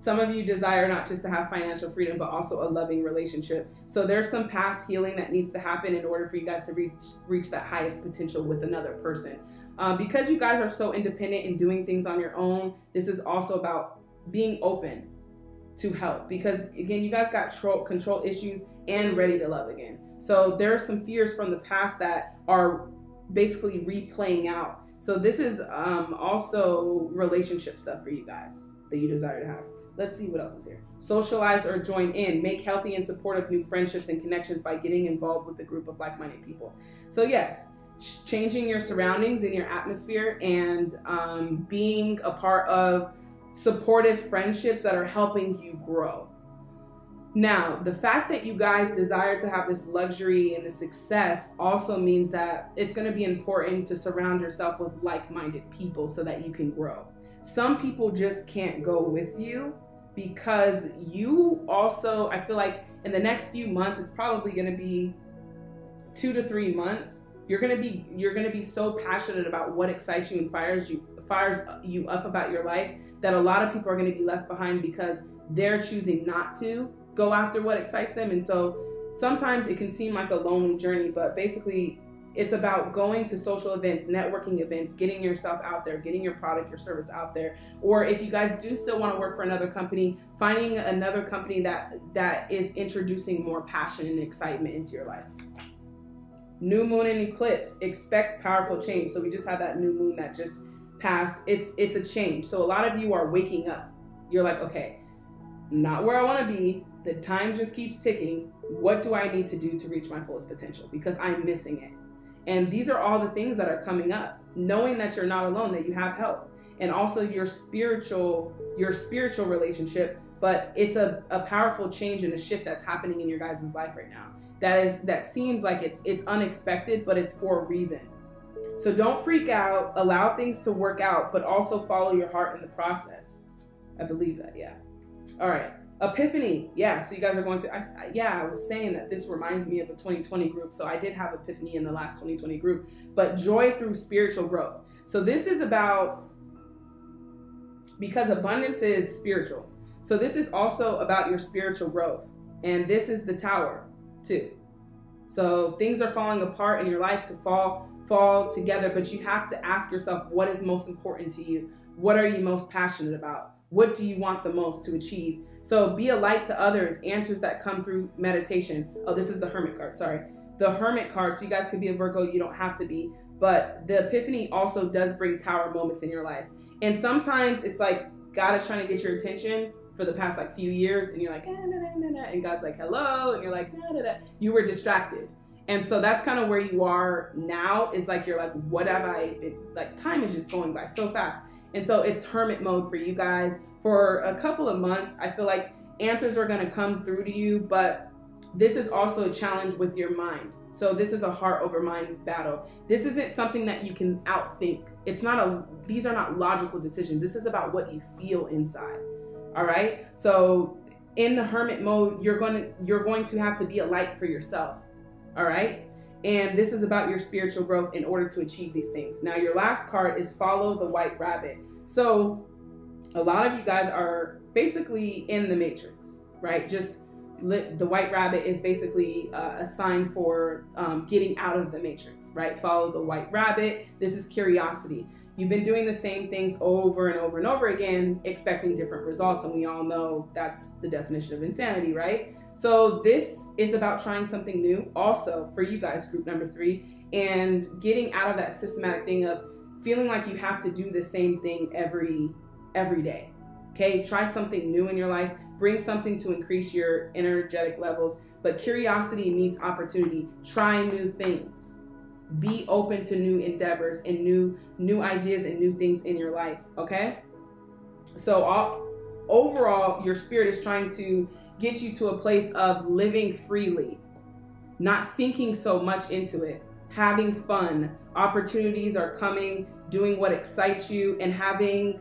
some of you desire not just to have financial freedom, but also a loving relationship. So there's some past healing that needs to happen in order for you guys to reach reach that highest potential with another person. Um, because you guys are so independent and doing things on your own, this is also about being open to help. Because again, you guys got control, control issues and ready to love again. So there are some fears from the past that are basically replaying out. So this is um, also relationship stuff for you guys that you desire to have. Let's see what else is here. Socialize or join in. Make healthy and supportive new friendships and connections by getting involved with a group of like minded people. So, yes, changing your surroundings and your atmosphere and um, being a part of supportive friendships that are helping you grow. Now, the fact that you guys desire to have this luxury and the success also means that it's going to be important to surround yourself with like minded people so that you can grow. Some people just can't go with you because you also, I feel like in the next few months, it's probably going to be two to three months. You're gonna be you're gonna be so passionate about what excites you and fires you fires you up about your life that a lot of people are gonna be left behind because they're choosing not to go after what excites them. And so sometimes it can seem like a lonely journey, but basically it's about going to social events, networking events, getting yourself out there, getting your product, your service out there. Or if you guys do still want to work for another company, finding another company that that is introducing more passion and excitement into your life. New moon and eclipse, expect powerful change. So we just had that new moon that just passed. It's it's a change. So a lot of you are waking up. You're like, okay, not where I want to be. The time just keeps ticking. What do I need to do to reach my fullest potential? Because I'm missing it. And these are all the things that are coming up. Knowing that you're not alone, that you have help. And also your spiritual, your spiritual relationship, but it's a, a powerful change and a shift that's happening in your guys' life right now. That is that seems like it's it's unexpected, but it's for a reason. So don't freak out, allow things to work out, but also follow your heart in the process. I believe that, yeah. All right. Epiphany. Yeah, so you guys are going to, I, yeah, I was saying that this reminds me of a 2020 group. So I did have Epiphany in the last 2020 group, but joy through spiritual growth. So this is about, because abundance is spiritual. So this is also about your spiritual growth. And this is the tower too. So things are falling apart in your life to fall fall together, but you have to ask yourself what is most important to you? What are you most passionate about? What do you want the most to achieve? So be a light to others, answers that come through meditation. Oh, this is the Hermit card, sorry. The Hermit card, so you guys could be a Virgo, you don't have to be. But the Epiphany also does bring tower moments in your life. And sometimes it's like God is trying to get your attention for the past like few years, and you're like, ah, nah, nah, nah, and God's like, hello, and you're like, nah, nah, nah. you were distracted. And so that's kind of where you are now. Is like you're like, what have I? Like time is just going by so fast. And so it's hermit mode for you guys for a couple of months. I feel like answers are going to come through to you, but this is also a challenge with your mind. So this is a heart over mind battle. This isn't something that you can outthink. It's not a these are not logical decisions. This is about what you feel inside. All right? So in the hermit mode, you're going to you're going to have to be a light for yourself. All right? And this is about your spiritual growth in order to achieve these things. Now, your last card is follow the white rabbit. So, a lot of you guys are basically in the matrix, right? Just the white rabbit is basically uh, a sign for um, getting out of the matrix, right? Follow the white rabbit. This is curiosity. You've been doing the same things over and over and over again, expecting different results. And we all know that's the definition of insanity, right? So this is about trying something new also for you guys, group number three, and getting out of that systematic thing of feeling like you have to do the same thing every every day. Okay, try something new in your life, bring something to increase your energetic levels. But curiosity meets opportunity. Try new things. Be open to new endeavors and new new ideas and new things in your life. Okay. So all, overall, your spirit is trying to get you to a place of living freely, not thinking so much into it, having fun. Opportunities are coming, doing what excites you, and having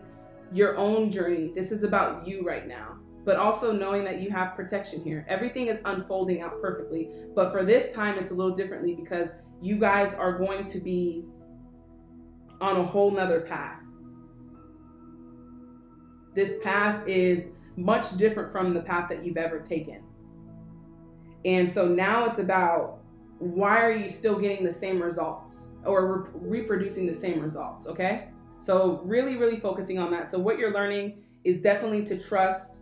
your own journey. This is about you right now, but also knowing that you have protection here. Everything is unfolding out perfectly, but for this time, it's a little differently because you guys are going to be on a whole nother path this path is much different from the path that you've ever taken. And so now it's about why are you still getting the same results or re- reproducing the same results, okay? So really really focusing on that. So what you're learning is definitely to trust,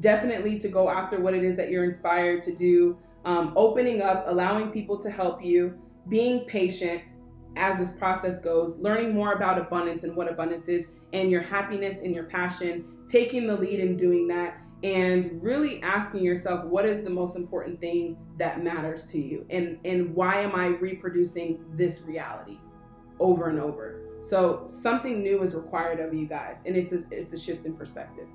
definitely to go after what it is that you're inspired to do, um, opening up, allowing people to help you, being patient as this process goes, learning more about abundance and what abundance is, and your happiness and your passion, taking the lead in doing that, and really asking yourself what is the most important thing that matters to you, and and why am I reproducing this reality over and over? So something new is required of you guys, and it's a, it's a shift in perspective.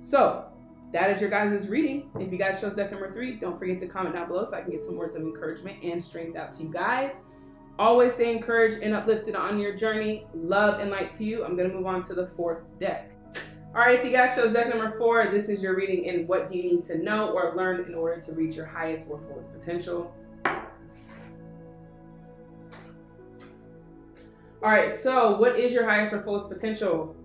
So that is your guys' reading. If you guys chose deck number three, don't forget to comment down below so I can get some words of encouragement and strength out to you guys. Always stay encouraged and uplifted on your journey. Love and light to you. I'm going to move on to the fourth deck. All right, if you guys chose deck number four, this is your reading in what do you need to know or learn in order to reach your highest or fullest potential. All right, so what is your highest or fullest potential?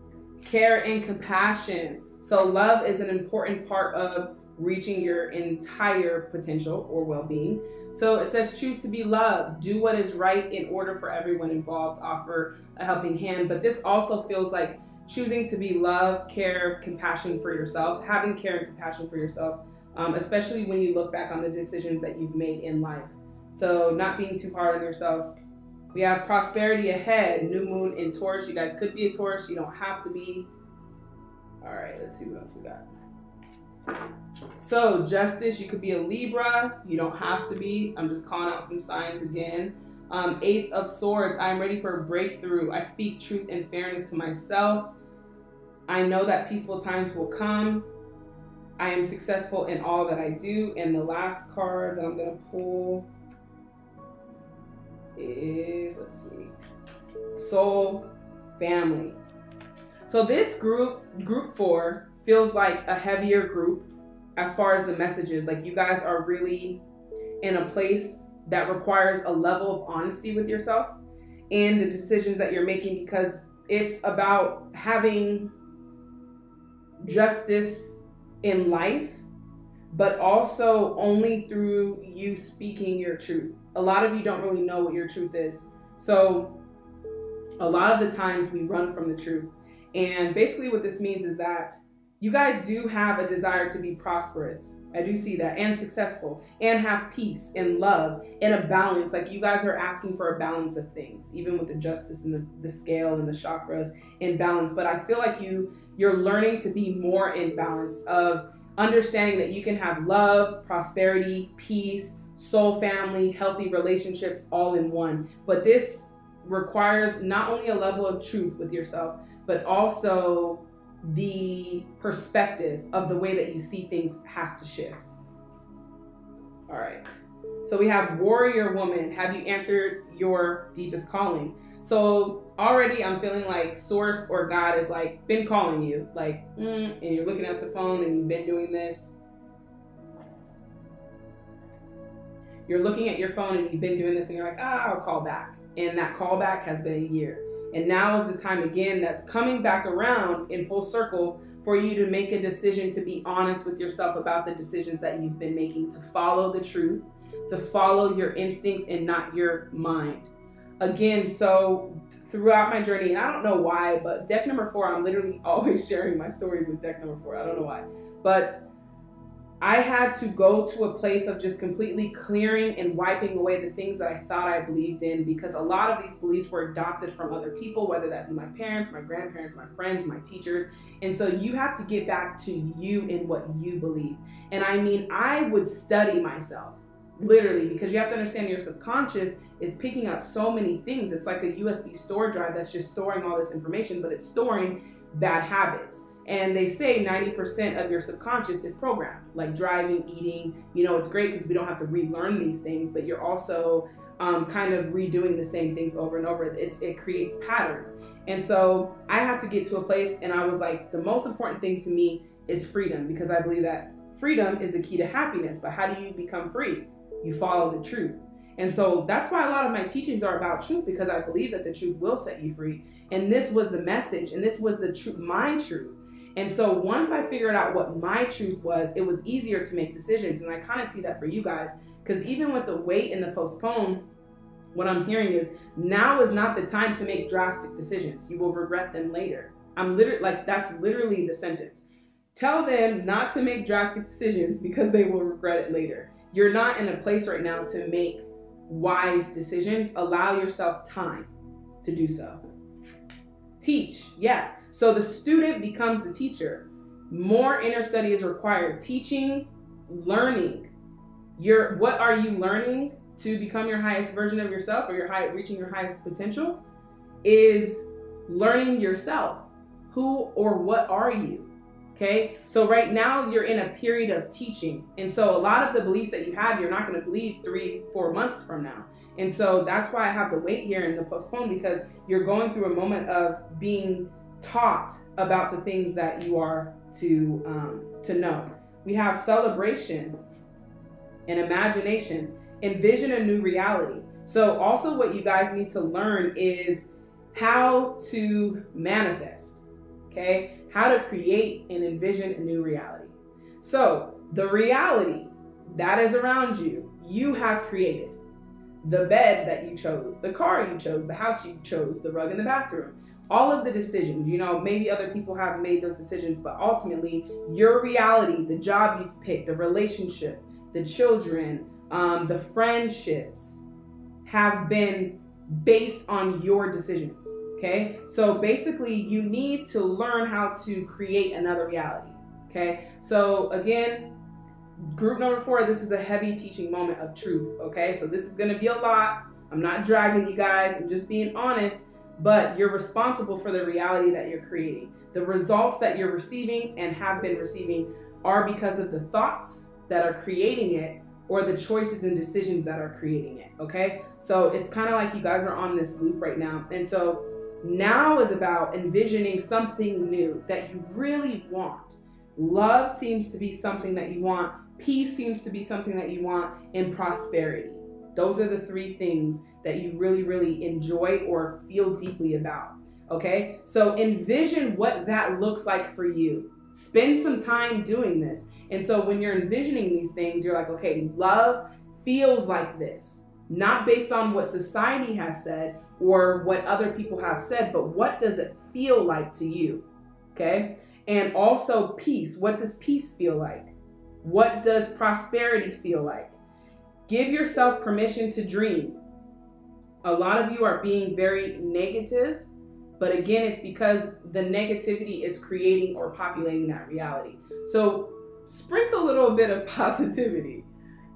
Care and compassion. So, love is an important part of reaching your entire potential or well being. So, it says choose to be loved, do what is right in order for everyone involved, offer a helping hand. But this also feels like choosing to be love, care, compassion for yourself, having care and compassion for yourself, um, especially when you look back on the decisions that you've made in life. So, not being too hard on yourself, we have prosperity ahead, new moon in Taurus. You guys could be a Taurus, you don't have to be. All right, let's see what else we got. So, justice, you could be a Libra, you don't have to be. I'm just calling out some signs again. Um, Ace of Swords, I am ready for a breakthrough. I speak truth and fairness to myself. I know that peaceful times will come. I am successful in all that I do. And the last card that I'm going to pull is, let's see, soul family. So this group, group four, feels like a heavier group as far as the messages. Like you guys are really in a place that requires a level of honesty with yourself and the decisions that you're making because it's about having justice in life, but also only through you speaking your truth a lot of you don't really know what your truth is. So a lot of the times we run from the truth. And basically, what this means is that you guys do have a desire to be prosperous. I do see that, and successful, and have peace and love and a balance. Like you guys are asking for a balance of things, even with the justice and the, the scale and the chakras in balance. But I feel like you you're learning to be more in balance of understanding that you can have love, prosperity, peace, soul family, healthy relationships all in one. But this requires not only a level of truth with yourself, but also the perspective of the way that you see things has to shift. All right. So we have warrior woman. Have you answered your deepest calling? So already I'm feeling like source or God is like been calling you, like, mm, and you're looking at the phone and you've been doing this you're looking at your phone and you've been doing this and you're like, ah, I'll call back. And that callback has been a year. And now is the time again that's coming back around in full circle for you to make a decision to be honest with yourself about the decisions that you've been making, to follow the truth, to follow your instincts and not your mind. Again, so throughout my journey, and I don't know why, but deck number four, I'm literally always sharing my stories with deck number four. I don't know why. But I had to go to a place of just completely clearing and wiping away the things that I thought I believed in because a lot of these beliefs were adopted from other people, whether that be my parents, my grandparents, my friends, my teachers. And so you have to get back to you and what you believe. And I mean, I would study myself literally because you have to understand your subconscious is picking up so many things. It's like a USB store drive that's just storing all this information, but it's storing bad habits and they say 90% of your subconscious is programmed, like driving, eating. You know, it's great because we don't have to relearn these things, but you're also um, kind of redoing the same things over and over. It's, it creates patterns. And so I had to get to a place, and I was like, the most important thing to me is freedom because I believe that freedom is the key to happiness. But how do you become free? You follow the truth. And so that's why a lot of my teachings are about truth because I believe that the truth will set you free. And this was the message, and this was the truth, my truth. And so once I figured out what my truth was, it was easier to make decisions. And I kind of see that for you guys because even with the wait and the postpone, what I'm hearing is now is not the time to make drastic decisions. You will regret them later. I'm literally like, that's literally the sentence. Tell them not to make drastic decisions because they will regret it later. You're not in a place right now to make wise decisions. Allow yourself time to do so. Teach, yeah. So the student becomes the teacher. More inner study is required. Teaching, learning. Your what are you learning to become your highest version of yourself or your high reaching your highest potential is learning yourself. Who or what are you? Okay, so right now you're in a period of teaching. And so a lot of the beliefs that you have, you're not going to believe three, four months from now. And so that's why I have the wait here and the postpone because you're going through a moment of being taught about the things that you are to um, to know. We have celebration and imagination, envision a new reality. So also what you guys need to learn is how to manifest. Okay, how to create and envision a new reality. So the reality that is around you, you have created the bed that you chose, the car you chose, the house you chose, the rug in the bathroom, all of the decisions. You know, maybe other people have made those decisions, but ultimately, your reality, the job you've picked, the relationship, the children, um, the friendships have been based on your decisions. Okay, so basically, you need to learn how to create another reality. Okay, so again, group number four, this is a heavy teaching moment of truth. Okay, so this is going to be a lot. I'm not dragging you guys, I'm just being honest, but you're responsible for the reality that you're creating. The results that you're receiving and have been receiving are because of the thoughts that are creating it or the choices and decisions that are creating it. Okay, so it's kind of like you guys are on this loop right now. And so now is about envisioning something new that you really want. Love seems to be something that you want Peace seems to be something that you want, and prosperity. Those are the three things that you really, really enjoy or feel deeply about. Okay, so envision what that looks like for you. Spend some time doing this. And so when you're envisioning these things, you're like, okay, love feels like this, not based on what society has said or what other people have said, but what does it feel like to you? Okay, and also peace. What does peace feel like? What does prosperity feel like? Give yourself permission to dream. A lot of you are being very negative, but again, it's because the negativity is creating or populating that reality. So sprinkle a little bit of positivity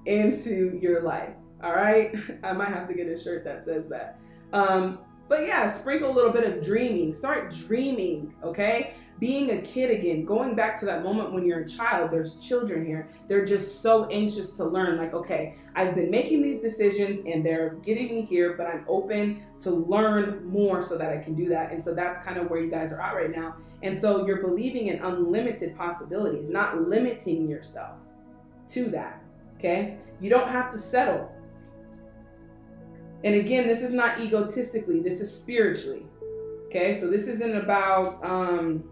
into your life. All right. I might have to get a shirt that says that. Um, but yeah, sprinkle a little bit of dreaming. Start dreaming, okay? being a kid again, going back to that moment when you're a child, there's children here. They're just so anxious to learn, like, okay, I've been making these decisions and they're getting me here, but I'm open to learn more so that I can do that. And so that's kind of where you guys are at right now. And so you're believing in unlimited possibilities, not limiting yourself to that. Okay? You don't have to settle. And again, this is not egotistically, this is spiritually. Okay, so this isn't about um,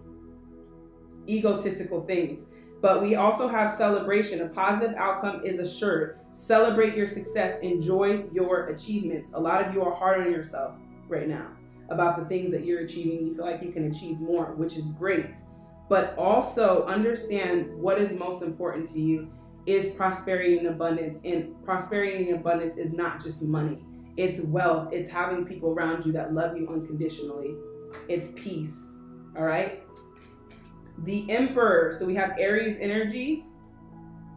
egotistical things. But we also have celebration. A positive outcome is assured. Celebrate your success. Enjoy your achievements. A lot of you are hard on yourself right now about the things that you're achieving. You feel like you can achieve more, which is great. But also understand what is most important to you is prosperity and abundance. And prosperity and abundance is not just money, it's wealth, it's having people around you that love you unconditionally, it's peace. All right? the emperor. So we have Aries energy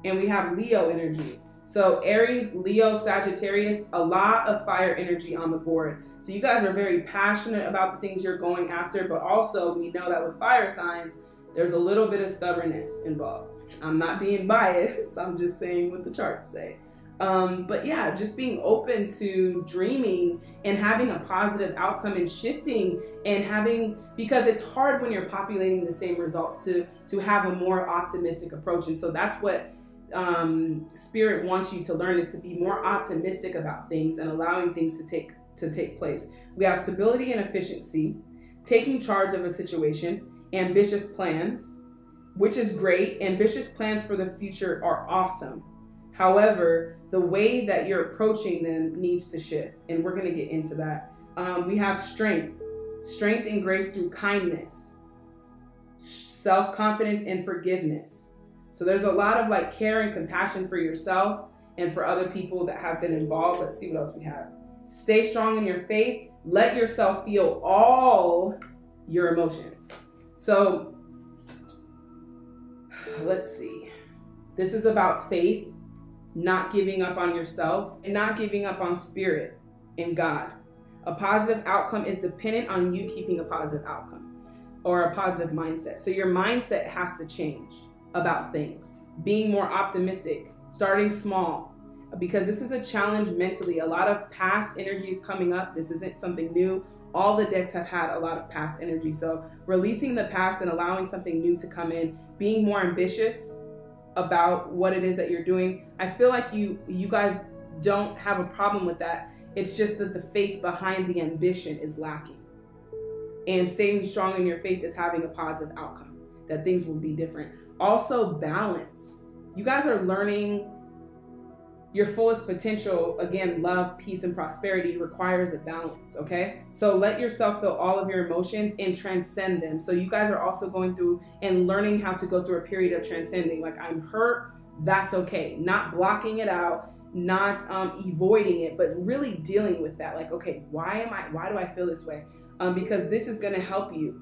and we have Leo energy. So Aries, Leo, Sagittarius, a lot of fire energy on the board. So you guys are very passionate about the things you're going after, but also we know that with fire signs, there's a little bit of stubbornness involved. I'm not being biased, I'm just saying what the charts say. Um, but yeah, just being open to dreaming and having a positive outcome and shifting and having because it's hard when you're populating the same results to to have a more optimistic approach. And so that's what um, spirit wants you to learn is to be more optimistic about things and allowing things to take to take place. We have stability and efficiency, taking charge of a situation, ambitious plans, which is great. Ambitious plans for the future are awesome. However, the way that you're approaching them needs to shift, and we're going to get into that. Um, we have strength, strength and grace through kindness, self confidence, and forgiveness. So there's a lot of like care and compassion for yourself and for other people that have been involved. Let's see what else we have. Stay strong in your faith. Let yourself feel all your emotions. So let's see. This is about faith, not giving up on yourself, and not giving up on spirit and God. A positive outcome is dependent on you keeping a positive outcome or a positive mindset. So your mindset has to change about things. Being more optimistic, starting small, because this is a challenge mentally. A lot of past energy is coming up. This isn't something new. All the decks have had a lot of past energy. So releasing the past and allowing something new to come in, being more ambitious about what it is that you're doing. I feel like you you guys don't have a problem with that. It's just that the faith behind the ambition is lacking. And staying strong in your faith is having a positive outcome, that things will be different. Also, balance. You guys are learning your fullest potential, again, love, peace, and prosperity requires a balance, okay? So let yourself feel all of your emotions and transcend them. So you guys are also going through and learning how to go through a period of transcending. Like, I'm hurt, that's okay. Not blocking it out, not um, avoiding it, but really dealing with that. Like, okay, why am I, why do I feel this way? Um, because this is gonna help you.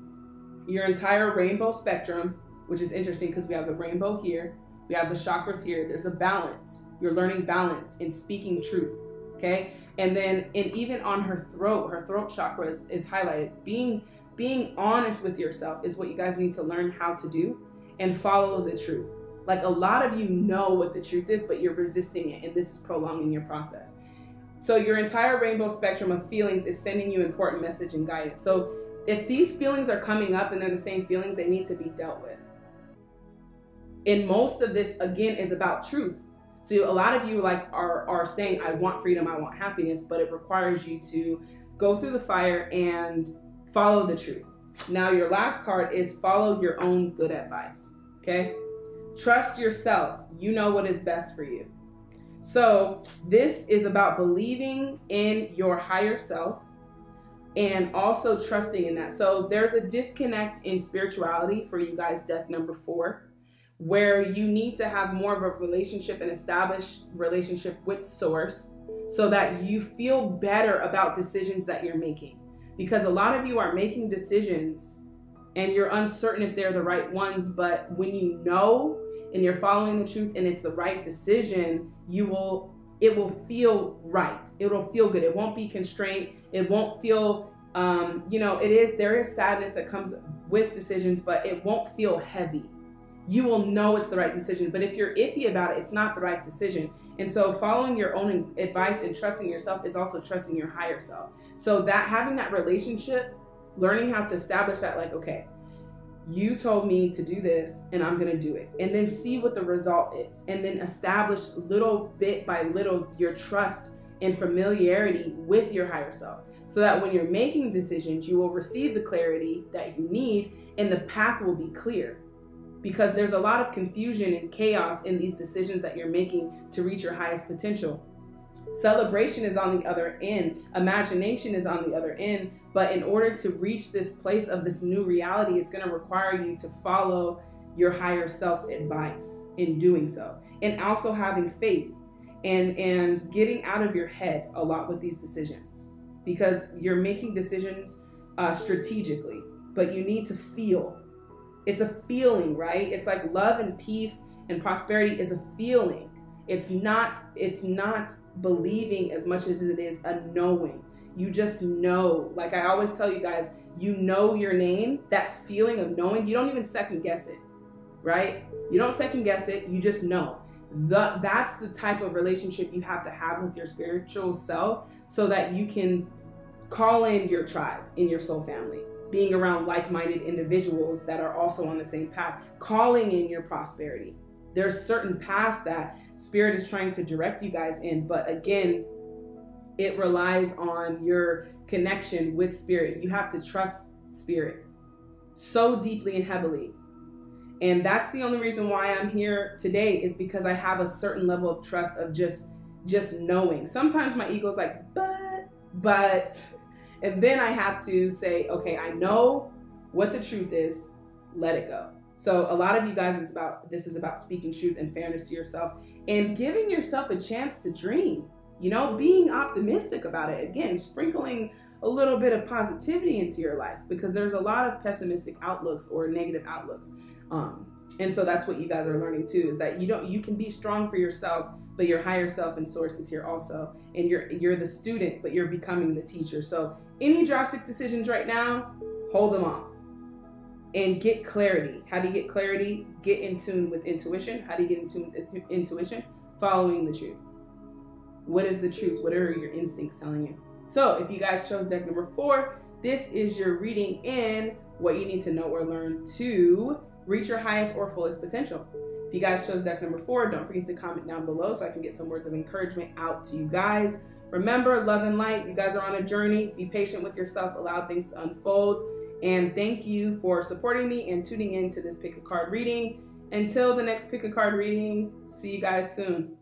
Your entire rainbow spectrum, which is interesting because we have the rainbow here, we have the chakras here, there's a balance you're learning balance in speaking truth. Okay. And then, and even on her throat, her throat chakra is, is highlighted. Being being honest with yourself is what you guys need to learn how to do and follow the truth. Like a lot of you know what the truth is, but you're resisting it, and this is prolonging your process. So your entire rainbow spectrum of feelings is sending you important message and guidance. So if these feelings are coming up and they're the same feelings, they need to be dealt with. And most of this again is about truth. So a lot of you like are are saying, I want freedom, I want happiness, but it requires you to go through the fire and follow the truth. Now your last card is follow your own good advice. Okay? Trust yourself. You know what is best for you. So this is about believing in your higher self and also trusting in that. So there's a disconnect in spirituality for you guys, deck number four where you need to have more of a relationship and establish relationship with source so that you feel better about decisions that you're making. Because a lot of you are making decisions and you're uncertain if they're the right ones but when you know and you're following the truth and it's the right decision you will it will feel right. It will feel good. It won't be constrained. It won't feel um, you know it is there is sadness that comes with decisions but it won't feel heavy you will know it's the right decision. But if you're iffy about it, it's not the right decision. And so following your own advice and trusting yourself is also trusting your higher self. So that having that relationship, learning how to establish that, like, okay, you told me to do this and I'm going to do it. And then see what the result is. And then establish little bit by little your trust and familiarity with your higher self. So that when you're making decisions, you will receive the clarity that you need and the path will be clear because there's a lot of confusion and chaos in these decisions that you're making to reach your highest potential. Celebration is on the other end, imagination is on the other end, but in order to reach this place of this new reality, it's going to require you to follow your higher self's advice in doing so. And also having faith and and getting out of your head a lot with these decisions because you're making decisions uh, strategically, but you need to feel it's a feeling, right? It's like love and peace and prosperity is a feeling. It's not it's not believing as much as it is a knowing. You just know. Like I always tell you guys, you know your name, that feeling of knowing, you don't even second guess it. Right? You don't second guess it, you just know. The, that's the type of relationship you have to have with your spiritual self so that you can call in your tribe in your soul family being around like minded individuals that are also on the same path, calling in your prosperity. There's certain paths that Spirit is trying to direct you guys in, but again, it relies on your connection with Spirit. You have to trust Spirit so deeply and heavily. And that's the only reason why I'm here today is because I have a certain level of trust of just just knowing. Sometimes my ego's like, but, but, and then I have to say, okay, I know what the truth is, let it go. So a lot of you guys is about this is about speaking truth and fairness to yourself and giving yourself a chance to dream. You know, being optimistic about it. Again, sprinkling a little bit of positivity into your life because there's a lot of pessimistic outlooks or negative outlooks. Um, and so that's what you guys are learning too is that you don't you can be strong for yourself, but your higher self and source is here also. And you're you're the student, but you're becoming the teacher. So any drastic decisions right now, hold them off and get clarity. How do you get clarity? Get in tune with intuition. How do you get in tune with intuition? Following the truth. What is the truth? What are your instincts telling you? So, if you guys chose deck number four, this is your reading in what you need to know or learn to reach your highest or fullest potential. If you guys chose deck number four, don't forget to comment down below so I can get some words of encouragement out to you guys. Remember, love and light, you guys are on a journey. Be patient with yourself, allow things to unfold. And thank you for supporting me and tuning in to this pick a card reading. Until the next pick a card reading, see you guys soon.